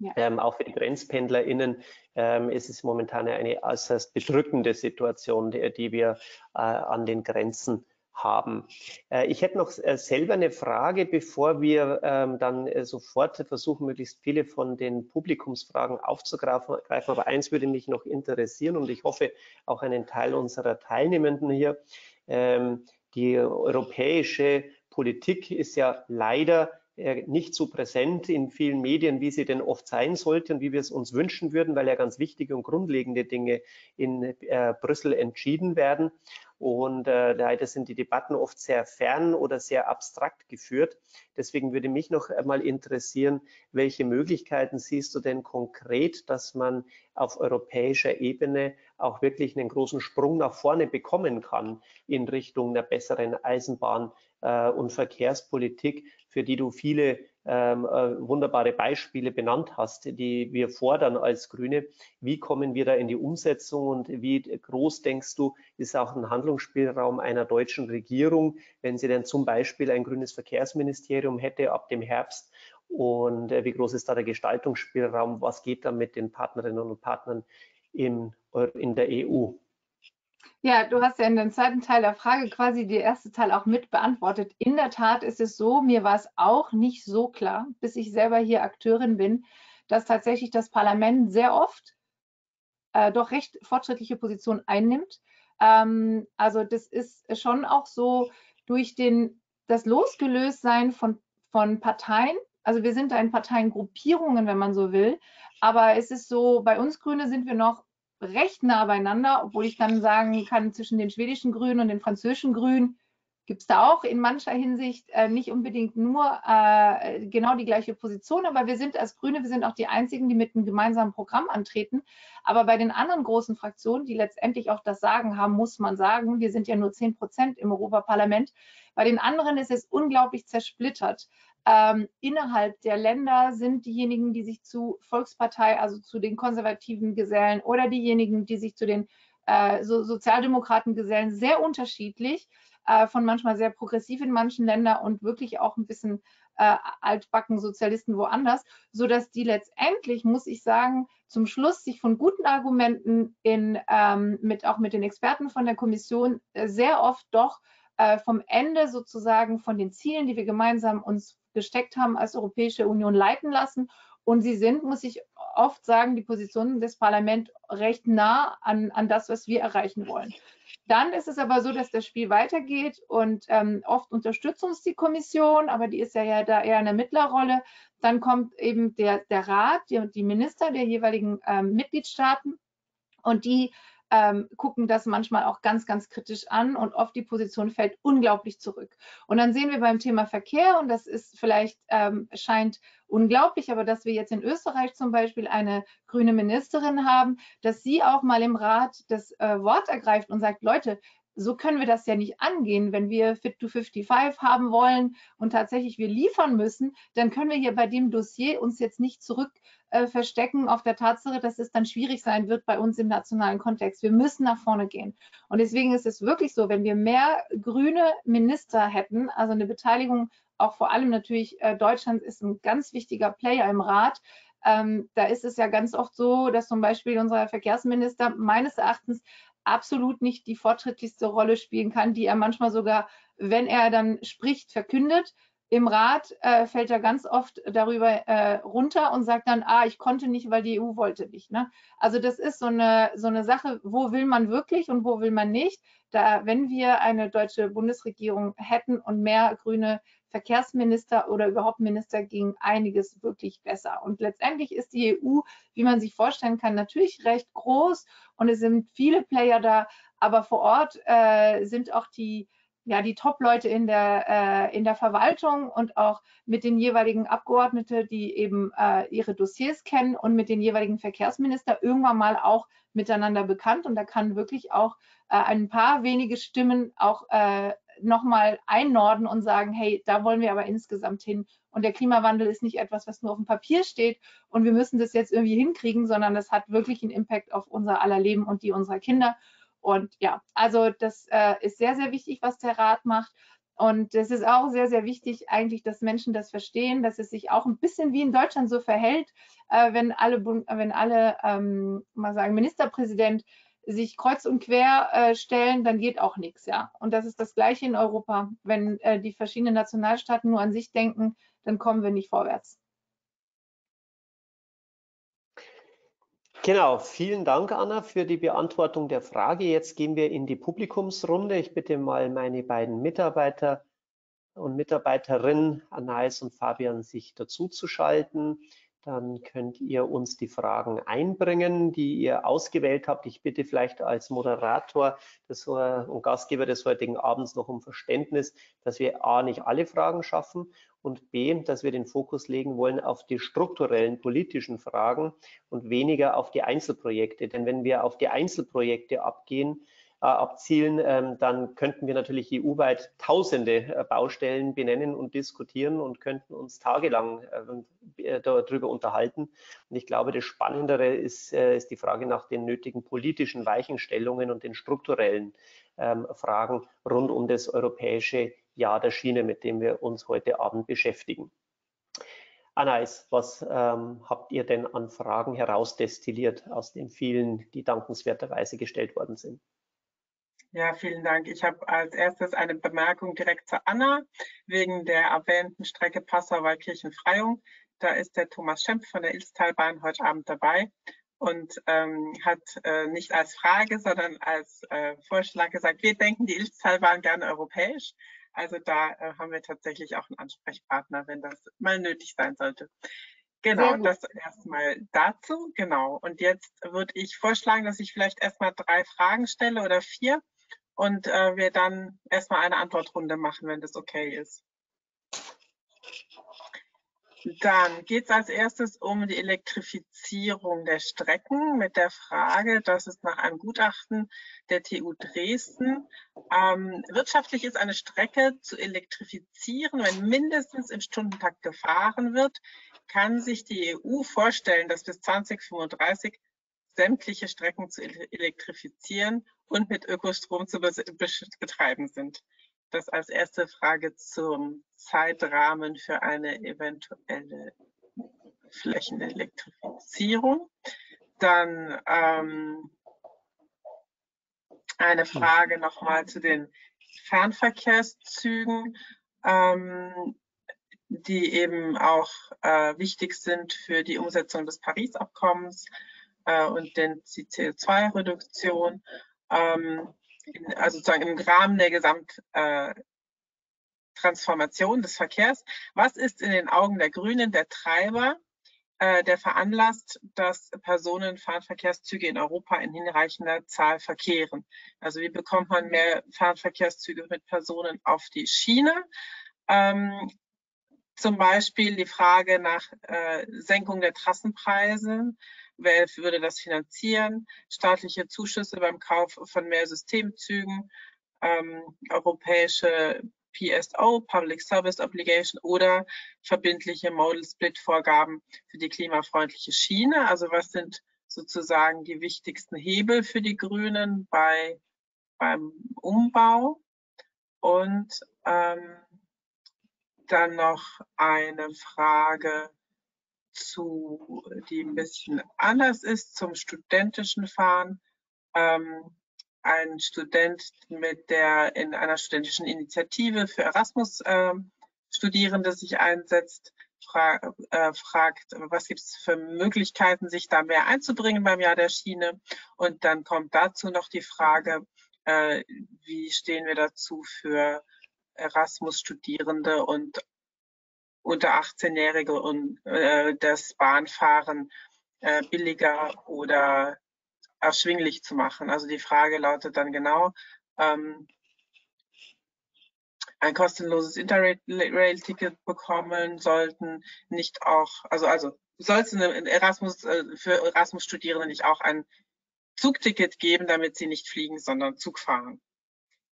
Ja. Ähm, auch für die GrenzpendlerInnen ähm, ist momentan eine äußerst bedrückende Situation, die, die wir äh, an den Grenzen haben. Äh, ich hätte noch äh, selber eine Frage, bevor wir ähm, dann äh, sofort versuchen, möglichst viele von den Publikumsfragen aufzugreifen. Aber eins würde mich noch interessieren und ich hoffe auch einen Teil unserer Teilnehmenden hier. Ähm, die europäische Politik ist ja leider nicht so präsent in vielen Medien, wie sie denn oft sein sollte und wie wir es uns wünschen würden, weil ja ganz wichtige und grundlegende Dinge in äh, Brüssel entschieden werden. Und äh, leider sind die Debatten oft sehr fern oder sehr abstrakt geführt. Deswegen würde mich noch einmal interessieren, welche Möglichkeiten siehst du denn konkret, dass man auf europäischer Ebene auch wirklich einen großen Sprung nach vorne bekommen kann in Richtung einer besseren Eisenbahn äh, und Verkehrspolitik, für die du viele ähm, äh, wunderbare Beispiele benannt hast, die wir fordern als Grüne. Wie kommen wir da in die Umsetzung und wie groß denkst du, ist auch ein Handlungsspielraum einer deutschen Regierung, wenn sie denn zum Beispiel ein grünes Verkehrsministerium hätte ab dem Herbst? Und äh, wie groß ist da der Gestaltungsspielraum? Was geht da mit den Partnerinnen und Partnern in, in der EU? Ja, du hast ja in dem zweiten Teil der Frage quasi die erste Teil auch mit beantwortet. In der Tat ist es so, mir war es auch nicht so klar, bis ich selber hier Akteurin bin, dass tatsächlich das Parlament sehr oft äh, doch recht fortschrittliche Positionen einnimmt. Ähm, also das ist schon auch so durch den, das Losgelöstsein von, von Parteien. Also wir sind da in Parteiengruppierungen, wenn man so will. Aber es ist so, bei uns Grüne sind wir noch recht nah beieinander, obwohl ich dann sagen kann, zwischen den schwedischen Grünen und den französischen Grünen gibt es da auch in mancher Hinsicht äh, nicht unbedingt nur äh, genau die gleiche Position, aber wir sind als Grüne, wir sind auch die einzigen, die mit einem gemeinsamen Programm antreten. Aber bei den anderen großen Fraktionen, die letztendlich auch das Sagen haben, muss man sagen, wir sind ja nur 10 Prozent im Europaparlament. Bei den anderen ist es unglaublich zersplittert. Ähm, innerhalb der Länder sind diejenigen, die sich zu Volkspartei, also zu den Konservativen gesellen oder diejenigen, die sich zu den äh, so Sozialdemokraten gesellen, sehr unterschiedlich, äh, von manchmal sehr progressiv in manchen Ländern und wirklich auch ein bisschen äh, altbacken Sozialisten woanders, sodass die letztendlich, muss ich sagen, zum Schluss sich von guten Argumenten in, ähm, mit, auch mit den Experten von der Kommission äh, sehr oft doch äh, vom Ende sozusagen von den Zielen, die wir gemeinsam uns gesteckt haben, als Europäische Union leiten lassen. Und sie sind, muss ich oft sagen, die Positionen des Parlaments recht nah an, an das, was wir erreichen wollen. Dann ist es aber so, dass das Spiel weitergeht und ähm, oft unterstützt uns die Kommission, aber die ist ja, ja da eher eine Mittlerrolle. Dann kommt eben der, der Rat, die, die Minister der jeweiligen ähm, Mitgliedstaaten und die ähm, gucken das manchmal auch ganz, ganz kritisch an und oft die Position fällt unglaublich zurück. Und dann sehen wir beim Thema Verkehr, und das ist vielleicht, ähm, scheint unglaublich, aber dass wir jetzt in Österreich zum Beispiel eine grüne Ministerin haben, dass sie auch mal im Rat das äh, Wort ergreift und sagt, Leute, so können wir das ja nicht angehen. Wenn wir Fit to 55 haben wollen und tatsächlich wir liefern müssen, dann können wir hier bei dem Dossier uns jetzt nicht zurück äh, verstecken auf der Tatsache, dass es dann schwierig sein wird bei uns im nationalen Kontext. Wir müssen nach vorne gehen. Und deswegen ist es wirklich so, wenn wir mehr grüne Minister hätten, also eine Beteiligung auch vor allem natürlich äh, Deutschland ist ein ganz wichtiger Player im Rat. Ähm, da ist es ja ganz oft so, dass zum Beispiel unser Verkehrsminister meines Erachtens absolut nicht die fortschrittlichste Rolle spielen kann, die er manchmal sogar, wenn er dann spricht, verkündet. Im Rat äh, fällt er ganz oft darüber äh, runter und sagt dann, ah, ich konnte nicht, weil die EU wollte nicht. Ne? Also das ist so eine, so eine Sache, wo will man wirklich und wo will man nicht. Da, wenn wir eine deutsche Bundesregierung hätten und mehr grüne Verkehrsminister oder überhaupt Minister ging einiges wirklich besser. Und letztendlich ist die EU, wie man sich vorstellen kann, natürlich recht groß und es sind viele Player da, aber vor Ort äh, sind auch die ja, die Top-Leute in der, äh, in der Verwaltung und auch mit den jeweiligen Abgeordneten, die eben äh, ihre Dossiers kennen und mit den jeweiligen Verkehrsminister irgendwann mal auch miteinander bekannt. Und da kann wirklich auch äh, ein paar wenige Stimmen auch äh, nochmal einnorden und sagen, hey, da wollen wir aber insgesamt hin. Und der Klimawandel ist nicht etwas, was nur auf dem Papier steht und wir müssen das jetzt irgendwie hinkriegen, sondern das hat wirklich einen Impact auf unser aller Leben und die unserer Kinder. Und ja, also das äh, ist sehr, sehr wichtig, was der Rat macht. Und es ist auch sehr, sehr wichtig eigentlich, dass Menschen das verstehen, dass es sich auch ein bisschen wie in Deutschland so verhält, äh, wenn alle, wenn alle ähm, mal sagen, Ministerpräsident sich kreuz und quer äh, stellen, dann geht auch nichts, ja. Und das ist das Gleiche in Europa. Wenn äh, die verschiedenen Nationalstaaten nur an sich denken, dann kommen wir nicht vorwärts. Genau, vielen Dank, Anna, für die Beantwortung der Frage. Jetzt gehen wir in die Publikumsrunde. Ich bitte mal meine beiden Mitarbeiter und Mitarbeiterinnen, Anais und Fabian, sich dazuzuschalten. Dann könnt ihr uns die Fragen einbringen, die ihr ausgewählt habt. Ich bitte vielleicht als Moderator des, und Gastgeber des heutigen Abends noch um Verständnis, dass wir A, nicht alle Fragen schaffen und B, dass wir den Fokus legen wollen auf die strukturellen politischen Fragen und weniger auf die Einzelprojekte. Denn wenn wir auf die Einzelprojekte abgehen, äh, abzielen, ähm, dann könnten wir natürlich EU-weit tausende äh, Baustellen benennen und diskutieren und könnten uns tagelang äh, darüber unterhalten. Und ich glaube, das Spannendere ist, ist die Frage nach den nötigen politischen Weichenstellungen und den strukturellen ähm, Fragen rund um das europäische Jahr der Schiene, mit dem wir uns heute Abend beschäftigen. Anais, was ähm, habt ihr denn an Fragen herausdestilliert aus den vielen, die dankenswerterweise gestellt worden sind? Ja, vielen Dank. Ich habe als erstes eine Bemerkung direkt zu Anna wegen der erwähnten Strecke Passau-Waldkirchen-Freyung. Da ist der Thomas Schempf von der Ilstalbahn heute Abend dabei und ähm, hat äh, nicht als Frage, sondern als äh, Vorschlag gesagt, wir denken die Ilstalbahn gerne europäisch. Also da äh, haben wir tatsächlich auch einen Ansprechpartner, wenn das mal nötig sein sollte. Genau, das erstmal dazu. Genau. Und jetzt würde ich vorschlagen, dass ich vielleicht erstmal drei Fragen stelle oder vier und äh, wir dann erstmal eine Antwortrunde machen, wenn das okay ist. Dann geht es als erstes um die Elektrifizierung der Strecken mit der Frage, dass es nach einem Gutachten der TU Dresden ähm, wirtschaftlich ist, eine Strecke zu elektrifizieren, wenn mindestens im Stundentakt gefahren wird, kann sich die EU vorstellen, dass bis 2035 sämtliche Strecken zu elektrifizieren und mit Ökostrom zu betreiben sind. Das als erste Frage zum Zeitrahmen für eine eventuelle Flächenelektrifizierung. Dann ähm, eine Frage nochmal zu den Fernverkehrszügen, ähm, die eben auch äh, wichtig sind für die Umsetzung des Paris-Abkommens äh, und den, die CO2-Reduktion. Ähm, also sozusagen im Rahmen der Gesamttransformation äh, des Verkehrs. Was ist in den Augen der Grünen der Treiber, äh, der veranlasst, dass Personenfernverkehrszüge in Europa in hinreichender Zahl verkehren? Also wie bekommt man mehr Fernverkehrszüge mit Personen auf die Schiene? Ähm, zum Beispiel die Frage nach äh, Senkung der Trassenpreise. Wer würde das finanzieren? Staatliche Zuschüsse beim Kauf von mehr Systemzügen, ähm, europäische PSO, Public Service Obligation oder verbindliche Modal Split Vorgaben für die klimafreundliche Schiene. Also was sind sozusagen die wichtigsten Hebel für die Grünen bei, beim Umbau? Und ähm, dann noch eine Frage zu, die ein bisschen anders ist, zum studentischen Fahren. Ähm, ein Student mit der in einer studentischen Initiative für ähm, äh, sich einsetzt, fra äh, fragt, was gibt es für Möglichkeiten, sich da mehr einzubringen beim Jahr der Schiene. Und dann kommt dazu noch die Frage, äh, wie stehen wir dazu für Erasmus-Studierende und unter 18-Jährige und äh, das Bahnfahren äh, billiger oder erschwinglich zu machen. Also die Frage lautet dann genau, ähm, ein kostenloses Interrail-Ticket bekommen sollten, nicht auch, also, also soll es Erasmus, äh, für Erasmus-Studierende nicht auch ein Zugticket geben, damit sie nicht fliegen, sondern Zug fahren.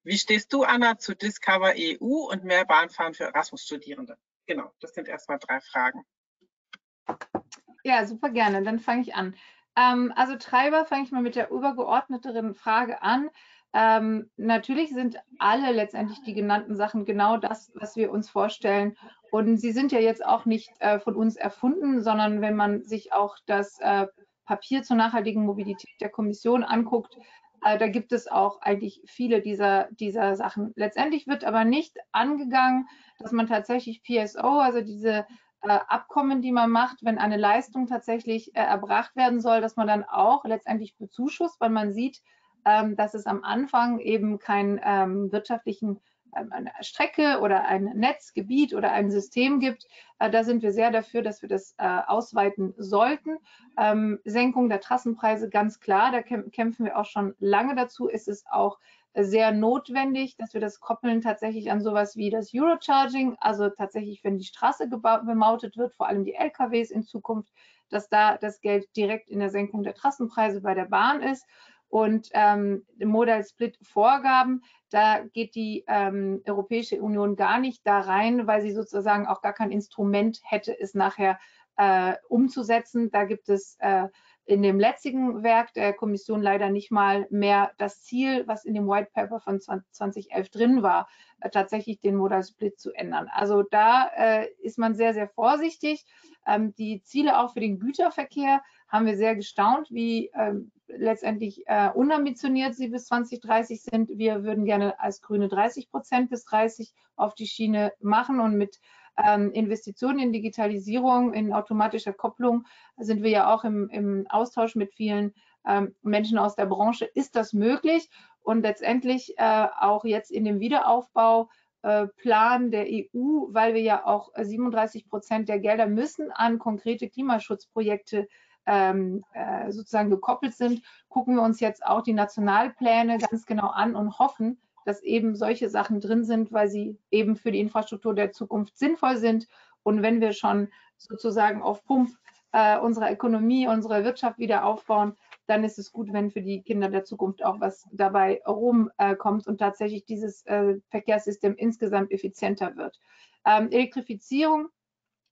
Wie stehst du, Anna, zu Discover EU und mehr Bahnfahren für Erasmus-Studierende? Genau, das sind erstmal drei Fragen. Ja, super gerne. Dann fange ich an. Ähm, also Treiber fange ich mal mit der übergeordneteren Frage an. Ähm, natürlich sind alle letztendlich die genannten Sachen genau das, was wir uns vorstellen. Und sie sind ja jetzt auch nicht äh, von uns erfunden, sondern wenn man sich auch das äh, Papier zur nachhaltigen Mobilität der Kommission anguckt, äh, da gibt es auch eigentlich viele dieser, dieser Sachen. Letztendlich wird aber nicht angegangen, dass man tatsächlich PSO, also diese äh, Abkommen, die man macht, wenn eine Leistung tatsächlich äh, erbracht werden soll, dass man dann auch letztendlich bezuschusst, weil man sieht, ähm, dass es am Anfang eben keinen ähm, wirtschaftlichen eine Strecke oder ein Netzgebiet oder ein System gibt. Äh, da sind wir sehr dafür, dass wir das äh, ausweiten sollten. Ähm, Senkung der Trassenpreise, ganz klar, da kämpfen wir auch schon lange dazu. Ist es auch sehr notwendig, dass wir das koppeln tatsächlich an sowas wie das Eurocharging, also tatsächlich, wenn die Straße bemautet wird, vor allem die LKWs in Zukunft, dass da das Geld direkt in der Senkung der Trassenpreise bei der Bahn ist und ähm, Modal Split Vorgaben, da geht die ähm, Europäische Union gar nicht da rein, weil sie sozusagen auch gar kein Instrument hätte, es nachher äh, umzusetzen. Da gibt es äh, in dem letztigen Werk der Kommission leider nicht mal mehr das Ziel, was in dem White Paper von 2011 drin war, äh, tatsächlich den Modal Split zu ändern. Also da äh, ist man sehr, sehr vorsichtig. Ähm, die Ziele auch für den Güterverkehr haben wir sehr gestaunt, wie ähm, letztendlich äh, unambitioniert sie bis 2030 sind. Wir würden gerne als Grüne 30 Prozent bis 30 auf die Schiene machen und mit ähm, Investitionen in Digitalisierung, in automatischer Kopplung sind wir ja auch im, im Austausch mit vielen ähm, Menschen aus der Branche. Ist das möglich? Und letztendlich äh, auch jetzt in dem Wiederaufbau äh, Plan der EU, weil wir ja auch 37 Prozent der Gelder müssen an konkrete Klimaschutzprojekte ähm, äh, sozusagen gekoppelt sind, gucken wir uns jetzt auch die Nationalpläne ganz genau an und hoffen, dass eben solche Sachen drin sind, weil sie eben für die Infrastruktur der Zukunft sinnvoll sind. Und wenn wir schon sozusagen auf Pump äh, unsere Ökonomie, unsere Wirtschaft wieder aufbauen, dann ist es gut, wenn für die Kinder der Zukunft auch was dabei rumkommt äh, und tatsächlich dieses äh, Verkehrssystem insgesamt effizienter wird. Ähm, Elektrifizierung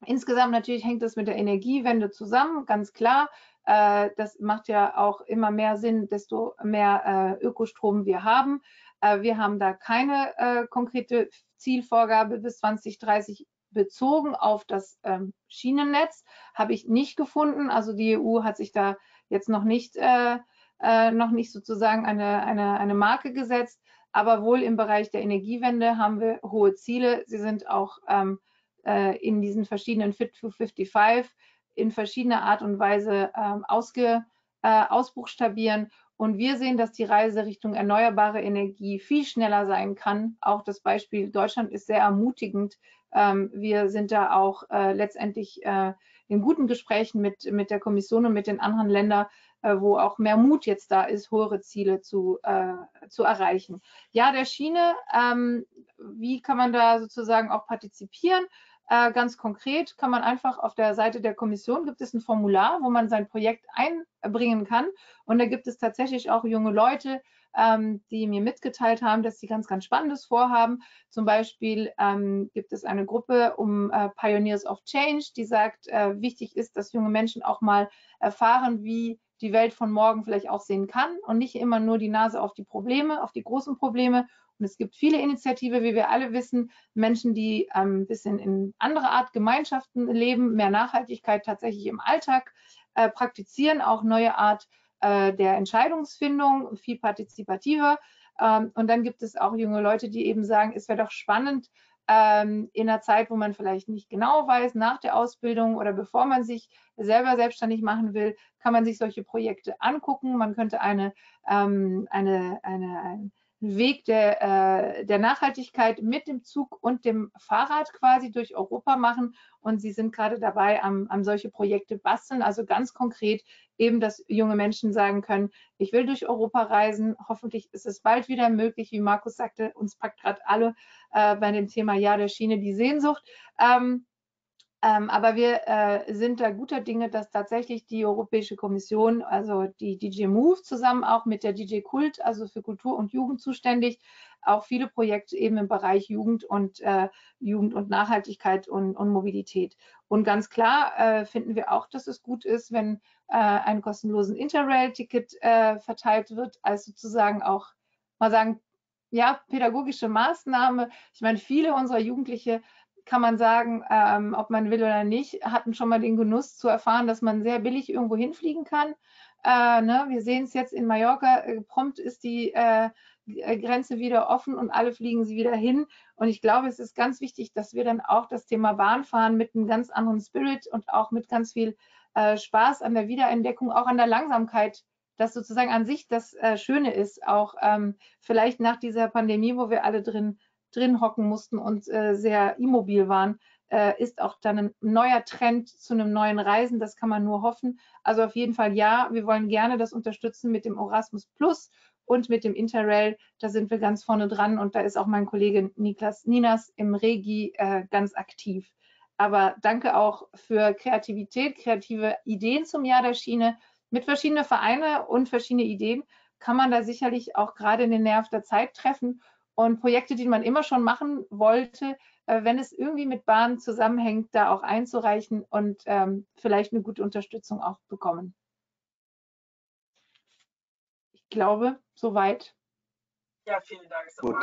Insgesamt natürlich hängt es mit der Energiewende zusammen, ganz klar. Äh, das macht ja auch immer mehr Sinn, desto mehr äh, Ökostrom wir haben. Äh, wir haben da keine konkrete Zielvorgabe bis 2030 bezogen auf das ähm, Schienennetz. Habe ich nicht gefunden. Also die EU hat sich da jetzt noch nicht, noch nicht sozusagen eine, eine, eine Marke gesetzt. Aber wohl im Bereich der Energiewende haben wir hohe Ziele. Sie sind auch ähm, äh, in diesen verschiedenen Fit for 55 in verschiedener Art und Weise ähm, ausge, äh, ausbuchstabieren. Und wir sehen, dass die Reise Richtung erneuerbare Energie viel schneller sein kann. Auch das Beispiel Deutschland ist sehr ermutigend. Ähm, wir sind da auch äh, letztendlich äh, in guten Gesprächen mit, mit der Kommission und mit den anderen Ländern, äh, wo auch mehr Mut jetzt da ist, höhere Ziele zu, äh, zu erreichen. Ja, der Schiene, ähm, wie kann man da sozusagen auch partizipieren? Äh, ganz konkret kann man einfach auf der Seite der Kommission gibt es ein Formular, wo man sein Projekt einbringen kann. Und da gibt es tatsächlich auch junge Leute, ähm, die mir mitgeteilt haben, dass sie ganz, ganz Spannendes vorhaben. Zum Beispiel ähm, gibt es eine Gruppe um äh, Pioneers of Change, die sagt, äh, wichtig ist, dass junge Menschen auch mal erfahren, wie die Welt von morgen vielleicht auch sehen kann und nicht immer nur die Nase auf die Probleme, auf die großen Probleme und es gibt viele Initiativen, wie wir alle wissen, Menschen, die ein ähm, bisschen in andere Art Gemeinschaften leben, mehr Nachhaltigkeit tatsächlich im Alltag äh, praktizieren, auch neue Art äh, der Entscheidungsfindung, viel partizipativer. Ähm, und dann gibt es auch junge Leute, die eben sagen, es wäre doch spannend, ähm, in einer Zeit, wo man vielleicht nicht genau weiß, nach der Ausbildung oder bevor man sich selber selbstständig machen will, kann man sich solche Projekte angucken. Man könnte eine, ähm, eine, eine, Weg der, äh, der Nachhaltigkeit mit dem Zug und dem Fahrrad quasi durch Europa machen. Und Sie sind gerade dabei, am, am solche Projekte basteln. Also ganz konkret eben, dass junge Menschen sagen können, ich will durch Europa reisen. Hoffentlich ist es bald wieder möglich. Wie Markus sagte, uns packt gerade alle äh, bei dem Thema Ja der Schiene die Sehnsucht. Ähm, ähm, aber wir äh, sind da guter Dinge, dass tatsächlich die Europäische Kommission, also die DJ Move zusammen auch mit der DJ Kult, also für Kultur und Jugend zuständig, auch viele Projekte eben im Bereich Jugend und äh, Jugend und Nachhaltigkeit und, und, Mobilität. Und ganz klar äh, finden wir auch, dass es gut ist, wenn äh, ein kostenlosen Interrail-Ticket äh, verteilt wird, als sozusagen auch mal sagen, ja, pädagogische Maßnahme. Ich meine, viele unserer Jugendliche kann man sagen, ähm, ob man will oder nicht, hatten schon mal den Genuss zu erfahren, dass man sehr billig irgendwo hinfliegen kann. Äh, ne? Wir sehen es jetzt in Mallorca, äh, prompt ist die äh, äh, Grenze wieder offen und alle fliegen sie wieder hin. Und ich glaube, es ist ganz wichtig, dass wir dann auch das Thema Bahnfahren mit einem ganz anderen Spirit und auch mit ganz viel äh, Spaß an der Wiederentdeckung, auch an der Langsamkeit das sozusagen an sich das äh, Schöne ist, auch ähm, vielleicht nach dieser Pandemie, wo wir alle drin drin hocken mussten und äh, sehr immobil waren, äh, ist auch dann ein neuer Trend zu einem neuen Reisen. Das kann man nur hoffen. Also auf jeden Fall ja, wir wollen gerne das unterstützen mit dem Erasmus Plus und mit dem Interrail. Da sind wir ganz vorne dran und da ist auch mein Kollege Niklas Ninas im Regi äh, ganz aktiv. Aber danke auch für Kreativität, kreative Ideen zum Jahr der Schiene. Mit verschiedenen Vereinen und verschiedenen Ideen kann man da sicherlich auch gerade in den Nerv der Zeit treffen und Projekte, die man immer schon machen wollte, äh, wenn es irgendwie mit Bahn zusammenhängt, da auch einzureichen und ähm, vielleicht eine gute Unterstützung auch bekommen. Ich glaube, soweit. Ja, vielen Dank. Gut.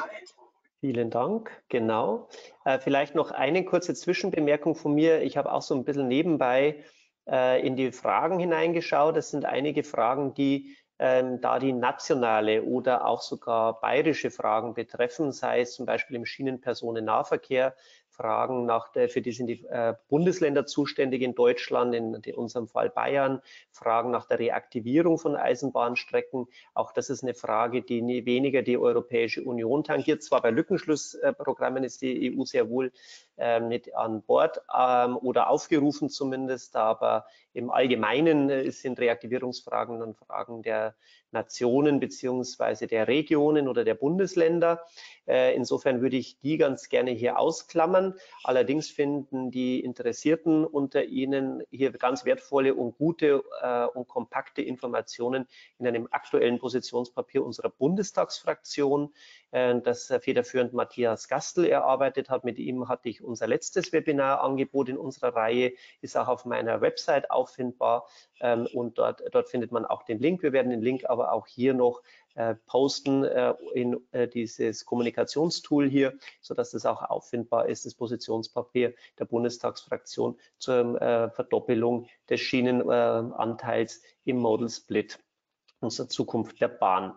Vielen Dank, genau. Äh, vielleicht noch eine kurze Zwischenbemerkung von mir. Ich habe auch so ein bisschen nebenbei äh, in die Fragen hineingeschaut. Es sind einige Fragen, die ähm, da die nationale oder auch sogar bayerische Fragen betreffen, sei es zum Beispiel im Schienenpersonennahverkehr, Fragen nach der, für die sind die äh, Bundesländer zuständig in Deutschland, in, unserem Fall Bayern, Fragen nach der Reaktivierung von Eisenbahnstrecken. Auch das ist eine Frage, die weniger die Europäische Union tangiert. Zwar bei Lückenschlussprogrammen ist die EU sehr wohl ähm, nicht an Bord ähm, oder aufgerufen zumindest, aber im Allgemeinen äh, sind Reaktivierungsfragen dann Fragen der Nationen beziehungsweise der Regionen oder der Bundesländer. Äh, insofern würde ich die ganz gerne hier ausklammern. Allerdings finden die Interessierten unter Ihnen hier ganz wertvolle und gute äh, und kompakte Informationen in einem aktuellen Positionspapier unserer Bundestagsfraktion, äh, das federführend Matthias Gastel erarbeitet hat. Mit ihm hatte ich unser letztes Webinarangebot in unserer Reihe, ist auch auf meiner Website auffindbar ähm, und dort, dort findet man auch den Link. Wir werden den Link aber auch hier noch äh, posten äh, in äh, dieses Kommunikationstool hier, sodass das auch auffindbar ist, das Positionspapier der Bundestagsfraktion zur äh, Verdoppelung des Schienenanteils im Model Split unserer Zukunft der Bahn.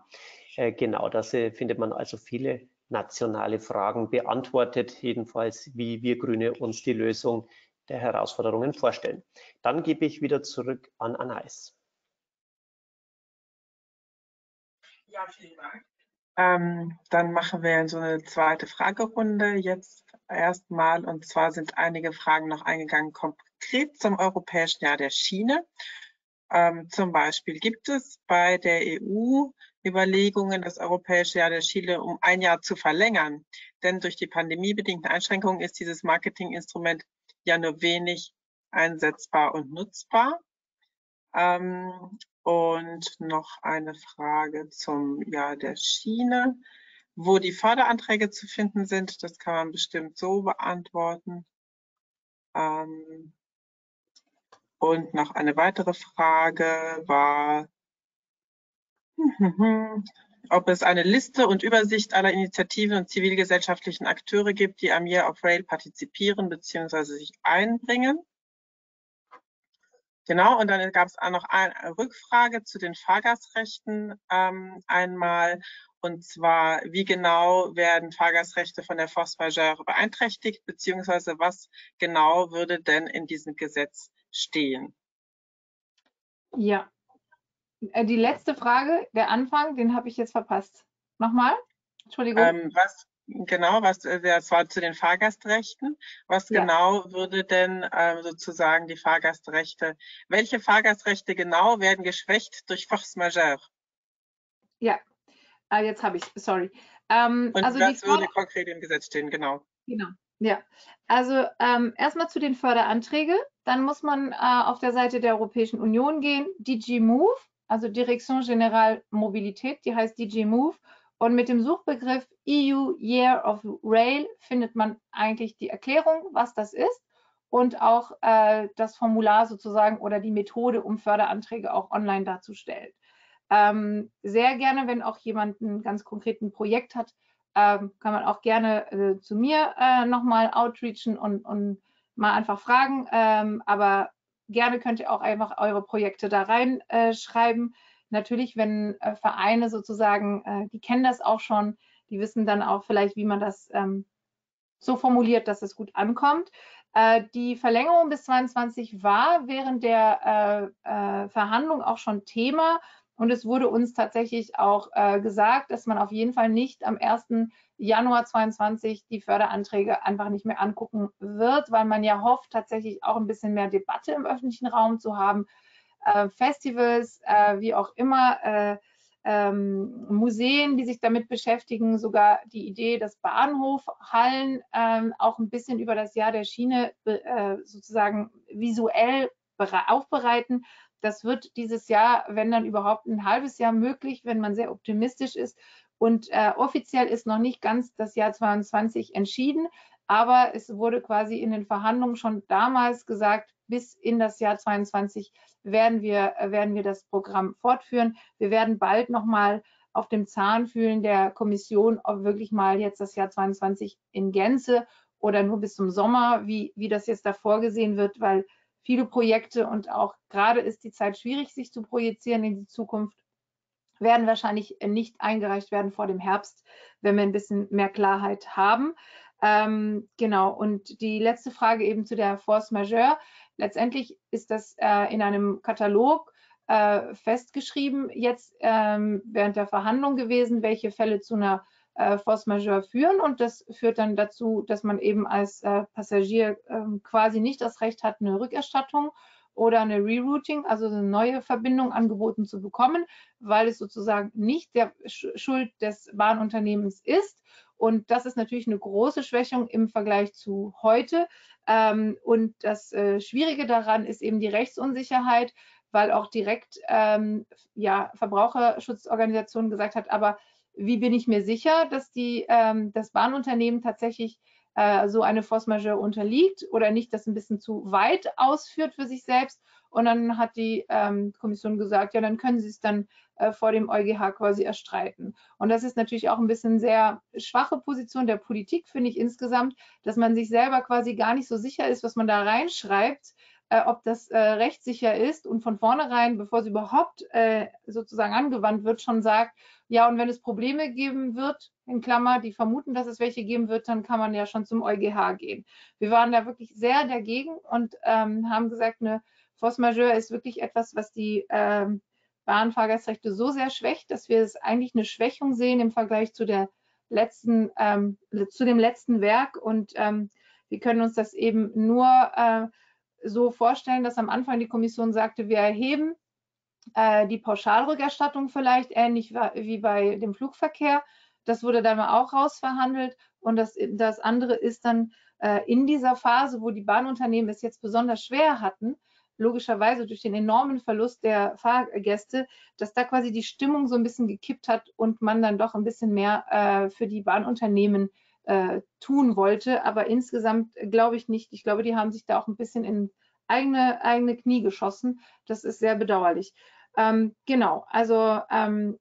Äh, genau, da findet man also viele nationale Fragen beantwortet, jedenfalls wie wir Grüne uns die Lösung der Herausforderungen vorstellen. Dann gebe ich wieder zurück an Anais. Ja, vielen Dank. Ähm, dann machen wir so eine zweite Fragerunde jetzt erstmal. Und zwar sind einige Fragen noch eingegangen konkret zum Europäischen Jahr der Schiene. Ähm, zum Beispiel gibt es bei der EU Überlegungen, das Europäische Jahr der Schiene um ein Jahr zu verlängern. Denn durch die pandemiebedingten Einschränkungen ist dieses Marketinginstrument ja nur wenig einsetzbar und nutzbar. Ähm, und noch eine Frage zum Jahr der Schiene. Wo die Förderanträge zu finden sind, das kann man bestimmt so beantworten. Ähm, und noch eine weitere Frage war, ob es eine Liste und Übersicht aller Initiativen und zivilgesellschaftlichen Akteure gibt, die am Year of Rail partizipieren bzw. sich einbringen. Genau, und dann gab es auch noch eine Rückfrage zu den Fahrgastrechten ähm, einmal. Und zwar, wie genau werden Fahrgastrechte von der Force Majeure beeinträchtigt, beziehungsweise was genau würde denn in diesem Gesetz stehen? Ja, äh, die letzte Frage, der Anfang, den habe ich jetzt verpasst. Nochmal? Entschuldigung. Ähm, was, Genau, was äh, das war zu den Fahrgastrechten. Was ja. genau würde denn äh, sozusagen die Fahrgastrechte, welche Fahrgastrechte genau werden geschwächt durch Force Majeure? Ja, ah, jetzt habe ich, sorry. Ähm, Und also was würde konkret im Gesetz stehen, genau. Genau, ja. Also ähm, erstmal zu den Förderanträgen. Dann muss man äh, auf der Seite der Europäischen Union gehen, DG Move, also Direction Generale Mobilität, die heißt DG Move und mit dem Suchbegriff EU Year of Rail findet man eigentlich die Erklärung, was das ist und auch äh, das Formular sozusagen oder die Methode, um Förderanträge auch online darzustellen. Ähm, sehr gerne, wenn auch jemand ein ganz konkreten Projekt hat, ähm, kann man auch gerne äh, zu mir äh, nochmal outreachen und, und, mal einfach fragen. Ähm, aber gerne könnt ihr auch einfach eure Projekte da reinschreiben. Äh, natürlich, wenn äh, Vereine sozusagen, äh, die kennen das auch schon, die wissen dann auch vielleicht, wie man das ähm, so formuliert, dass es gut ankommt. Äh, die Verlängerung bis 22 war während der äh, äh, Verhandlung auch schon Thema und es wurde uns tatsächlich auch äh, gesagt, dass man auf jeden Fall nicht am 1. Januar 22 die Förderanträge einfach nicht mehr angucken wird, weil man ja hofft, tatsächlich auch ein bisschen mehr Debatte im öffentlichen Raum zu haben Festivals, äh, wie auch immer, äh, ähm, Museen, die sich damit beschäftigen, sogar die Idee, dass Bahnhofhallen ähm, auch ein bisschen über das Jahr der Schiene äh, sozusagen visuell aufbereiten. Das wird dieses Jahr, wenn dann überhaupt ein halbes Jahr möglich, wenn man sehr optimistisch ist. Und äh, offiziell ist noch nicht ganz das Jahr 22 entschieden, aber es wurde quasi in den Verhandlungen schon damals gesagt, bis in das Jahr 22 werden wir, werden wir das Programm fortführen. Wir werden bald nochmal auf dem Zahn fühlen der Kommission, ob wirklich mal jetzt das Jahr 22 in Gänze oder nur bis zum Sommer, wie, wie das jetzt da vorgesehen wird, weil viele Projekte und auch gerade ist die Zeit schwierig, sich zu projizieren in die Zukunft, werden wahrscheinlich nicht eingereicht werden vor dem Herbst, wenn wir ein bisschen mehr Klarheit haben. Ähm, genau, und die letzte Frage eben zu der Force Majeure. Letztendlich ist das äh, in einem Katalog äh, festgeschrieben, jetzt ähm, während der Verhandlung gewesen, welche Fälle zu einer äh, Force Majeure führen. Und das führt dann dazu, dass man eben als äh, Passagier ähm, quasi nicht das Recht hat, eine Rückerstattung oder eine Rerouting, also eine neue Verbindung angeboten zu bekommen, weil es sozusagen nicht der Schuld des Bahnunternehmens ist. Und das ist natürlich eine große Schwächung im Vergleich zu heute. Ähm, und das äh, Schwierige daran ist eben die Rechtsunsicherheit, weil auch direkt ähm, ja, Verbraucherschutzorganisationen gesagt hat, aber wie bin ich mir sicher, dass die, ähm, das Bahnunternehmen tatsächlich äh, so eine Force Majeure unterliegt oder nicht das ein bisschen zu weit ausführt für sich selbst. Und dann hat die ähm, Kommission gesagt, ja, dann können Sie es dann äh, vor dem EuGH quasi erstreiten. Und das ist natürlich auch ein bisschen sehr schwache Position der Politik, finde ich insgesamt, dass man sich selber quasi gar nicht so sicher ist, was man da reinschreibt, äh, ob das äh, rechtssicher ist und von vornherein, bevor es überhaupt äh, sozusagen angewandt wird, schon sagt, ja, und wenn es Probleme geben wird, in Klammer, die vermuten, dass es welche geben wird, dann kann man ja schon zum EuGH gehen. Wir waren da wirklich sehr dagegen und ähm, haben gesagt, eine Force Majeure ist wirklich etwas, was die ähm, Bahnfahrgastrechte so sehr schwächt, dass wir es eigentlich eine Schwächung sehen im Vergleich zu der letzten, ähm, zu dem letzten Werk. Und ähm, wir können uns das eben nur äh, so vorstellen, dass am Anfang die Kommission sagte, wir erheben äh, die Pauschalrückerstattung vielleicht, ähnlich wie bei dem Flugverkehr. Das wurde dann auch rausverhandelt. Und das, das andere ist dann äh, in dieser Phase, wo die Bahnunternehmen es jetzt besonders schwer hatten, logischerweise durch den enormen Verlust der Fahrgäste, dass da quasi die Stimmung so ein bisschen gekippt hat und man dann doch ein bisschen mehr äh, für die Bahnunternehmen äh, tun wollte. Aber insgesamt glaube ich nicht. Ich glaube, die haben sich da auch ein bisschen in eigene, eigene Knie geschossen. Das ist sehr bedauerlich. Ähm, genau, also ähm,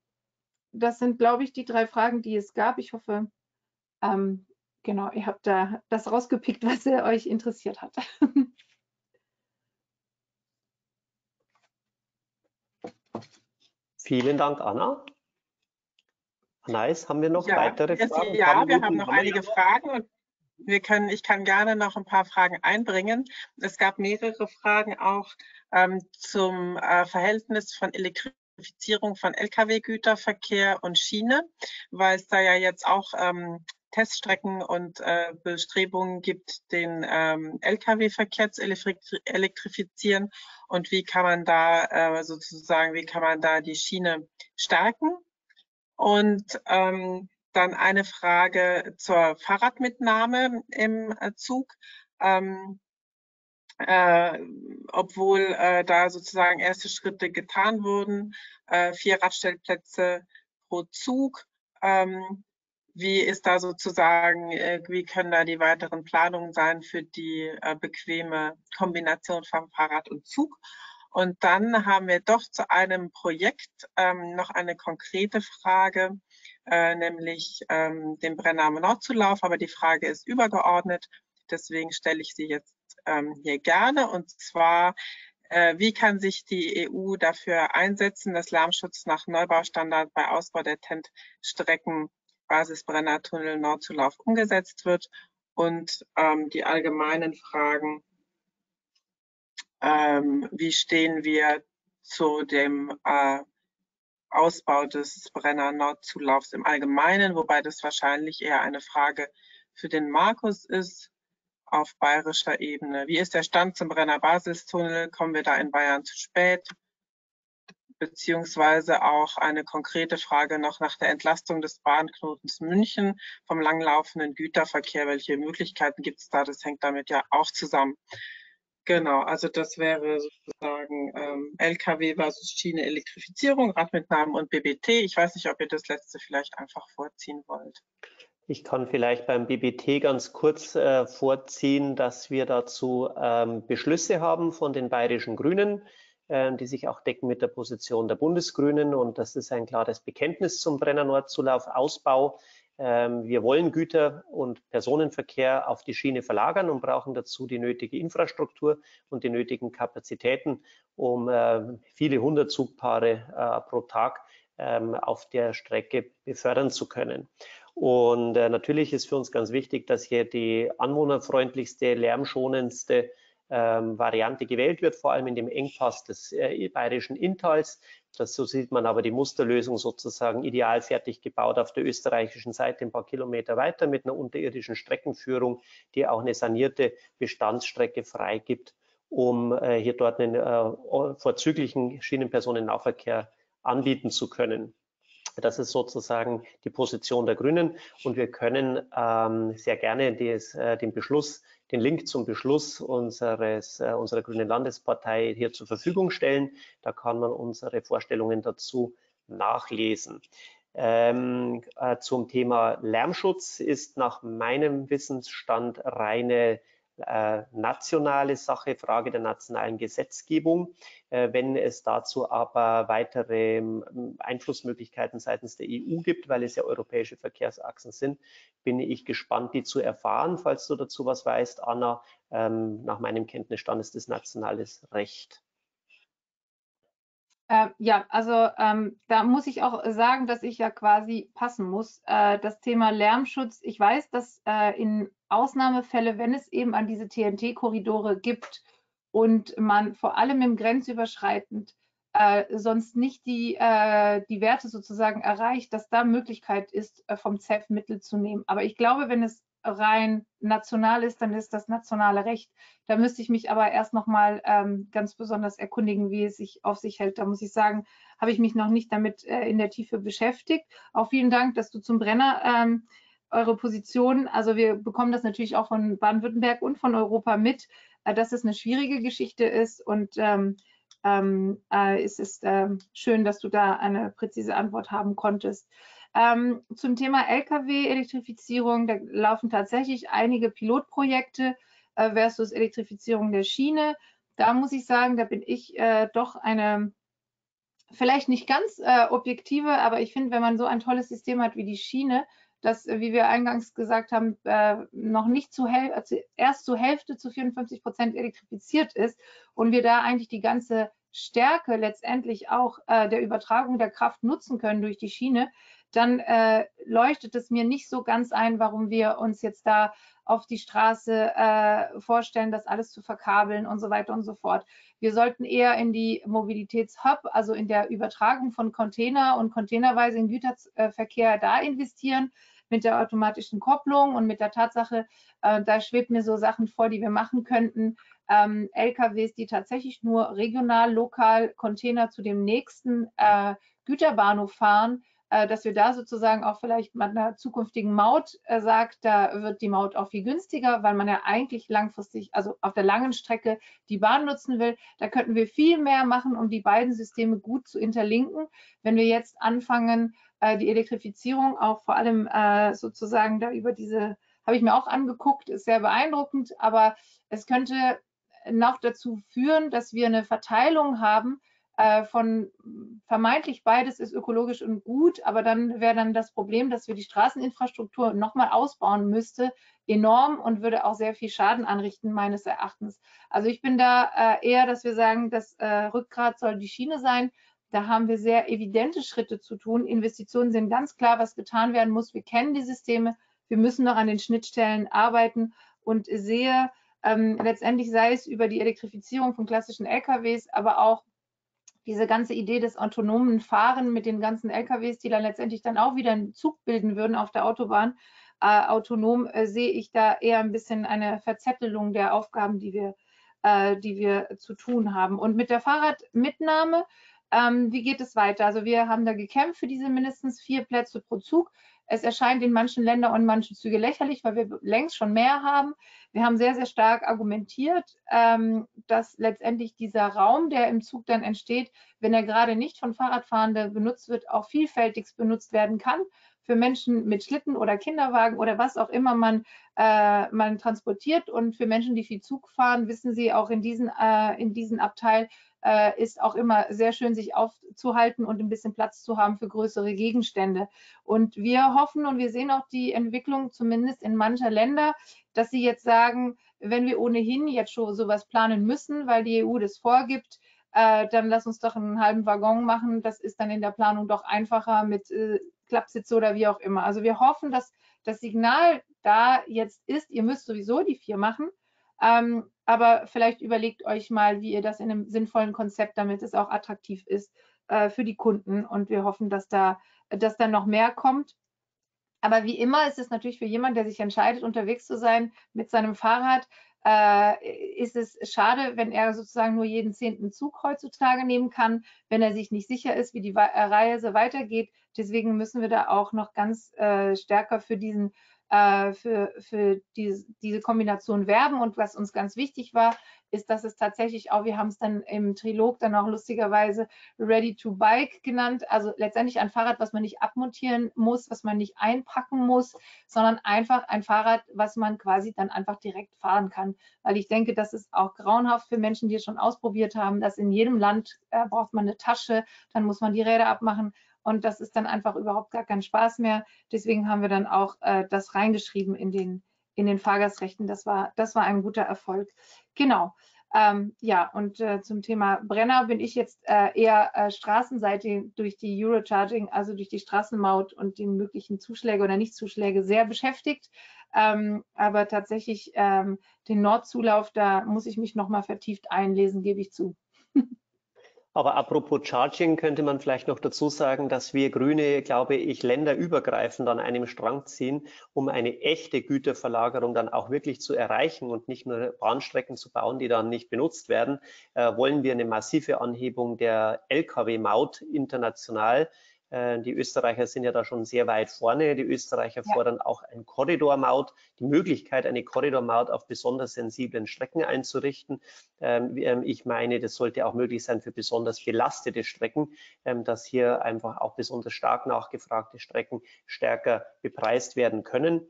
das sind, glaube ich, die drei Fragen, die es gab. Ich hoffe, ähm, genau, ihr habt da das rausgepickt, was euch interessiert hat. Vielen Dank, Anna. Nice. Haben wir noch ja, weitere Fragen? Ja, haben wir haben noch einige Fragen und wir können, ich kann gerne noch ein paar Fragen einbringen. Es gab mehrere Fragen auch ähm, zum äh, Verhältnis von Elektrifizierung von Lkw-Güterverkehr und Schiene, weil es da ja jetzt auch ähm, Teststrecken und äh, Bestrebungen gibt, den ähm, Lkw-Verkehr zu elektrifizieren und wie kann man da äh, sozusagen, wie kann man da die Schiene stärken. Und ähm, dann eine Frage zur Fahrradmitnahme im äh, Zug. Ähm, äh, obwohl äh, da sozusagen erste Schritte getan wurden, äh, vier Radstellplätze pro Zug. Ähm, wie ist da sozusagen, äh, wie können da die weiteren Planungen sein für die äh, bequeme Kombination von Fahrrad und Zug? Und dann haben wir doch zu einem Projekt ähm, noch eine konkrete Frage, äh, nämlich ähm, den Brenner Nordzulauf. Aber die Frage ist übergeordnet, deswegen stelle ich sie jetzt ähm, hier gerne. Und zwar, äh, wie kann sich die EU dafür einsetzen, dass Lärmschutz nach Neubaustandard bei Ausbau der TENT-Strecken Basisbrennertunnel Nordzulauf umgesetzt wird und ähm, die allgemeinen Fragen, ähm, wie stehen wir zu dem äh, Ausbau des Brenner Nordzulaufs im Allgemeinen, wobei das wahrscheinlich eher eine Frage für den Markus ist auf bayerischer Ebene. Wie ist der Stand zum Brenner Basistunnel? Kommen wir da in Bayern zu spät? beziehungsweise auch eine konkrete Frage noch nach der Entlastung des Bahnknotens München vom langlaufenden Güterverkehr. Welche Möglichkeiten gibt es da? Das hängt damit ja auch zusammen. Genau, also das wäre sozusagen ähm, Lkw versus Schiene Elektrifizierung, Radmitnahmen und BBT. Ich weiß nicht, ob ihr das letzte vielleicht einfach vorziehen wollt. Ich kann vielleicht beim BBT ganz kurz äh, vorziehen, dass wir dazu ähm, Beschlüsse haben von den bayerischen Grünen äh, die sich auch decken mit der Position der Bundesgrünen. Und das ist ein klares Bekenntnis zum Brenner Nordzulauf Ausbau. Ähm, wir wollen Güter- und Personenverkehr auf die Schiene verlagern und brauchen dazu die nötige Infrastruktur und die nötigen Kapazitäten, um äh, viele hundert Zugpaare äh, pro Tag ähm, auf der Strecke befördern zu können. Und natürlich ist für uns ganz wichtig, dass hier die anwohnerfreundlichste, lärmschonendste ähm, Variante gewählt wird, vor allem in dem Engpass des äh, bayerischen Intals. Das, so sieht man aber die Musterlösung sozusagen ideal fertig gebaut auf der österreichischen Seite ein paar Kilometer weiter mit einer unterirdischen Streckenführung, die auch eine sanierte Bestandsstrecke freigibt, um äh, hier dort einen äh, vorzüglichen Schienenpersonennahverkehr anbieten zu können. Das ist sozusagen die Position der Grünen und wir können ähm, sehr gerne des, äh, den Beschluss den Link zum Beschluss unseres, äh, unserer Grünen Landespartei hier zur Verfügung stellen. Da kann man unsere Vorstellungen dazu nachlesen. Ähm, äh, zum Thema Lärmschutz ist nach meinem Wissensstand reine äh, nationale Sache, Frage der nationalen Gesetzgebung. Äh, wenn es dazu aber weitere ähm, Einflussmöglichkeiten seitens der EU gibt, weil es ja europäische Verkehrsachsen sind, bin ich gespannt, die zu erfahren. Falls du dazu was weißt, Anna, ähm, nach meinem Kenntnisstand ist das nationales Recht. Äh, ja, also ähm, da muss ich auch sagen, dass ich ja quasi passen muss. Äh, das Thema Lärmschutz, ich weiß, dass äh, in Ausnahmefälle, wenn es eben an diese TNT-Korridore gibt und man vor allem im grenzüberschreitend äh, sonst nicht die, äh, die Werte sozusagen erreicht, dass da Möglichkeit ist, äh, vom ZEF Mittel zu nehmen. Aber ich glaube, wenn es rein national ist, dann ist das nationale Recht. Da müsste ich mich aber erst noch mal ähm, ganz besonders erkundigen, wie es sich auf sich hält. Da muss ich sagen, habe ich mich noch nicht damit äh, in der Tiefe beschäftigt. Auch vielen Dank, dass du zum Brenner ähm, eure Position, also wir bekommen das natürlich auch von Baden-Württemberg und von Europa mit, äh, dass es eine schwierige Geschichte ist und ähm, ähm, äh, es ist äh, schön, dass du da eine präzise Antwort haben konntest. Ähm, zum Thema Lkw-Elektrifizierung, da laufen tatsächlich einige Pilotprojekte äh, versus Elektrifizierung der Schiene. Da muss ich sagen, da bin ich äh, doch eine vielleicht nicht ganz äh, objektive, aber ich finde, wenn man so ein tolles System hat wie die Schiene, das, wie wir eingangs gesagt haben, äh, noch nicht zu also erst zur Hälfte zu 54 Prozent elektrifiziert ist und wir da eigentlich die ganze Stärke letztendlich auch äh, der Übertragung der Kraft nutzen können durch die Schiene, dann äh, leuchtet es mir nicht so ganz ein, warum wir uns jetzt da auf die Straße äh, vorstellen, das alles zu verkabeln und so weiter und so fort. Wir sollten eher in die Mobilitätshub, also in der Übertragung von Container und containerweise in Güterverkehr da investieren mit der automatischen Kopplung und mit der Tatsache, äh, da schwebt mir so Sachen vor, die wir machen könnten. Ähm, LKWs, die tatsächlich nur regional, lokal Container zu dem nächsten äh, Güterbahnhof fahren, äh, dass wir da sozusagen auch vielleicht mit einer zukünftigen Maut äh, sagt, da wird die Maut auch viel günstiger, weil man ja eigentlich langfristig, also auf der langen Strecke die Bahn nutzen will. Da könnten wir viel mehr machen, um die beiden Systeme gut zu interlinken. Wenn wir jetzt anfangen, äh, die Elektrifizierung auch vor allem äh, sozusagen da über diese, habe ich mir auch angeguckt, ist sehr beeindruckend, aber es könnte noch dazu führen, dass wir eine Verteilung haben äh, von vermeintlich beides ist ökologisch und gut, aber dann wäre dann das Problem, dass wir die Straßeninfrastruktur nochmal ausbauen müsste, enorm und würde auch sehr viel Schaden anrichten, meines Erachtens. Also ich bin da äh, eher, dass wir sagen, das äh, Rückgrat soll die Schiene sein, da haben wir sehr evidente Schritte zu tun. Investitionen sind ganz klar, was getan werden muss. Wir kennen die Systeme. Wir müssen noch an den Schnittstellen arbeiten und sehe ähm, letztendlich sei es über die Elektrifizierung von klassischen LKWs, aber auch diese ganze Idee des autonomen Fahren mit den ganzen LKWs, die dann letztendlich dann auch wieder einen Zug bilden würden auf der Autobahn. Äh, autonom äh, sehe ich da eher ein bisschen eine Verzettelung der Aufgaben, die wir, äh, die wir zu tun haben. Und mit der Fahrradmitnahme ähm, wie geht es weiter? Also wir haben da gekämpft für diese mindestens vier Plätze pro Zug. Es erscheint in manchen Ländern und manchen Züge lächerlich, weil wir längst schon mehr haben. Wir haben sehr, sehr stark argumentiert, ähm, dass letztendlich dieser Raum, der im Zug dann entsteht, wenn er gerade nicht von Fahrradfahrenden benutzt wird, auch vielfältig benutzt werden kann für Menschen mit Schlitten oder Kinderwagen oder was auch immer man, äh, man transportiert. Und für Menschen, die viel Zug fahren, wissen Sie auch in diesem äh, in diesen Abteil äh, ist auch immer sehr schön, sich aufzuhalten und ein bisschen Platz zu haben für größere Gegenstände. Und wir hoffen und wir sehen auch die Entwicklung zumindest in mancher Länder, dass sie jetzt sagen, wenn wir ohnehin jetzt schon sowas planen müssen, weil die EU das vorgibt, äh, dann lass uns doch einen halben Waggon machen. Das ist dann in der Planung doch einfacher mit äh, Klappsitze oder wie auch immer. Also wir hoffen, dass das Signal da jetzt ist, ihr müsst sowieso die vier machen. Ähm, aber vielleicht überlegt euch mal, wie ihr das in einem sinnvollen Konzept, damit es auch attraktiv ist äh, für die Kunden. Und wir hoffen, dass da, dass da noch mehr kommt. Aber wie immer ist es natürlich für jemanden, der sich entscheidet, unterwegs zu sein mit seinem Fahrrad, äh, ist es schade, wenn er sozusagen nur jeden zehnten Zug heutzutage nehmen kann, wenn er sich nicht sicher ist, wie die Reise weitergeht. Deswegen müssen wir da auch noch ganz äh, stärker für diesen äh, für, für diese, diese Kombination werben. Und was uns ganz wichtig war, ist, dass es tatsächlich auch, wir haben es dann im Trilog dann auch lustigerweise Ready to Bike genannt, also letztendlich ein Fahrrad, was man nicht abmontieren muss, was man nicht einpacken muss, sondern einfach ein Fahrrad, was man quasi dann einfach direkt fahren kann. Weil ich denke, das ist auch grauenhaft für Menschen, die es schon ausprobiert haben, dass in jedem Land äh, braucht man eine Tasche, dann muss man die Räder abmachen und das ist dann einfach überhaupt gar kein Spaß mehr. Deswegen haben wir dann auch äh, das reingeschrieben in den, in den Fahrgastrechten. Das war, das war ein guter Erfolg. Genau. Ähm, ja, und äh, zum Thema Brenner bin ich jetzt äh, eher äh, Straßenseite durch die Eurocharging, also durch die Straßenmaut und die möglichen Zuschläge oder Nichtzuschläge sehr beschäftigt. Ähm, aber tatsächlich ähm, den Nordzulauf, da muss ich mich nochmal vertieft einlesen, gebe ich zu. Aber apropos Charging könnte man vielleicht noch dazu sagen, dass wir Grüne, glaube ich, länderübergreifend an einem Strang ziehen, um eine echte Güterverlagerung dann auch wirklich zu erreichen und nicht nur Bahnstrecken zu bauen, die dann nicht benutzt werden, äh, wollen wir eine massive Anhebung der Lkw-Maut international die Österreicher sind ja da schon sehr weit vorne. Die Österreicher ja. fordern auch ein Korridormaut, die Möglichkeit, eine Korridormaut auf besonders sensiblen Strecken einzurichten. Ähm, ähm, ich meine, das sollte auch möglich sein für besonders belastete Strecken, ähm, dass hier einfach auch besonders stark nachgefragte Strecken stärker bepreist werden können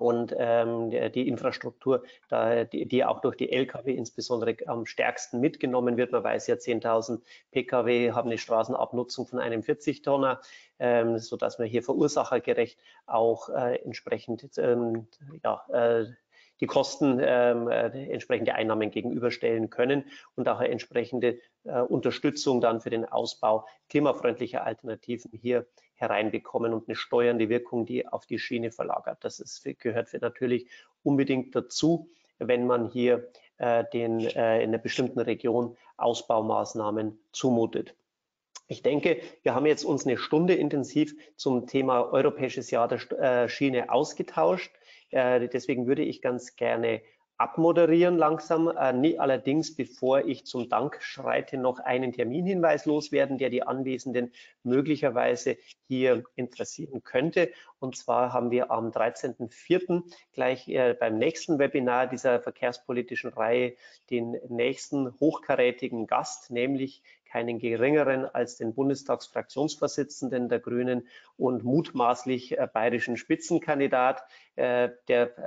und ähm, die Infrastruktur, da, die, die, auch durch die Lkw insbesondere am stärksten mitgenommen wird. Man weiß ja, 10.000 Pkw haben eine Straßenabnutzung von einem 40-Tonner, ähm, sodass wir hier verursachergerecht auch äh, entsprechend ähm, ja, äh, die Kosten ähm, äh, entsprechende Einnahmen gegenüberstellen können und auch eine entsprechende äh, Unterstützung dann für den Ausbau klimafreundlicher Alternativen hier hereinbekommen und eine steuernde Wirkung, die auf die Schiene verlagert. Das ist, gehört natürlich unbedingt dazu, wenn man hier äh, den, äh, in einer bestimmten Region Ausbaumaßnahmen zumutet. Ich denke, wir haben jetzt uns eine Stunde intensiv zum Thema Europäisches Jahr der äh, Schiene ausgetauscht. Äh, deswegen würde ich ganz gerne abmoderieren langsam. Äh, allerdings, bevor ich zum Dank schreite, noch einen Terminhinweis loswerden, der die Anwesenden möglicherweise hier interessieren könnte. Und zwar haben wir am 13.04. gleich äh, beim nächsten Webinar dieser verkehrspolitischen Reihe den nächsten hochkarätigen Gast, nämlich keinen geringeren als den Bundestagsfraktionsvorsitzenden der Grünen und mutmaßlich äh, bayerischen Spitzenkandidat äh, der,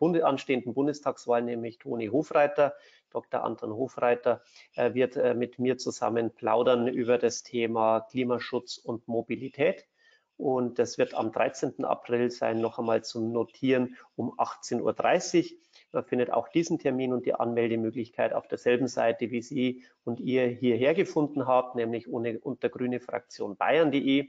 äh, anstehenden Bundestagswahl, nämlich Toni Hofreiter. Dr. Anton Hofreiter wird mit mir zusammen plaudern über das Thema Klimaschutz und Mobilität. Und das wird am 13. April sein, noch einmal zum Notieren um 18.30 Uhr. Man findet auch diesen Termin und die Anmeldemöglichkeit auf derselben Seite, wie Sie und ihr hierher gefunden habt, nämlich unter grüne Fraktion bayern.de.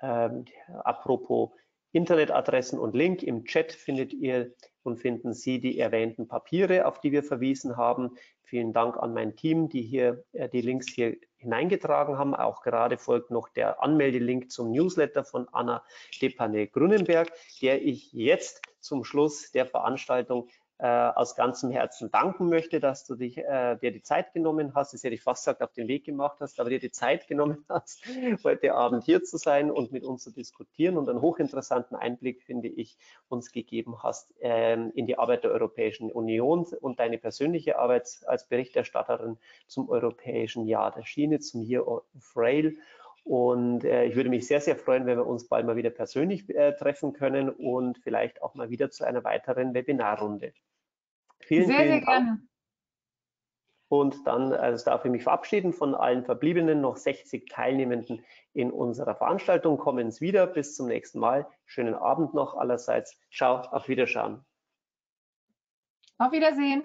Ähm, apropos Internetadressen und Link im Chat findet ihr und finden Sie die erwähnten Papiere, auf die wir verwiesen haben. Vielen Dank an mein Team, die hier äh, die Links hier hineingetragen haben. Auch gerade folgt noch der Anmeldelink zum Newsletter von Anna Depane-Grunenberg, der ich jetzt zum Schluss der Veranstaltung äh, aus ganzem Herzen danken möchte, dass du dich, äh, dir die Zeit genommen hast, das hätte ich fast gesagt, auf den Weg gemacht hast, aber dir die Zeit genommen hast, heute Abend hier zu sein und mit uns zu diskutieren und einen hochinteressanten Einblick, finde ich, uns gegeben hast ähm, in die Arbeit der Europäischen Union und deine persönliche Arbeit als Berichterstatterin zum Europäischen Jahr der Schiene, zum Year of Rail. Und äh, ich würde mich sehr, sehr freuen, wenn wir uns bald mal wieder persönlich äh, treffen können und vielleicht auch mal wieder zu einer weiteren Webinarrunde. Vielen, sehr, vielen sehr Dank. gerne. Und dann also darf ich mich verabschieden von allen verbliebenen noch 60 Teilnehmenden in unserer Veranstaltung. Kommen Sie wieder. Bis zum nächsten Mal. Schönen Abend noch allerseits. Ciao, auf Wiederschauen. Auf Wiedersehen.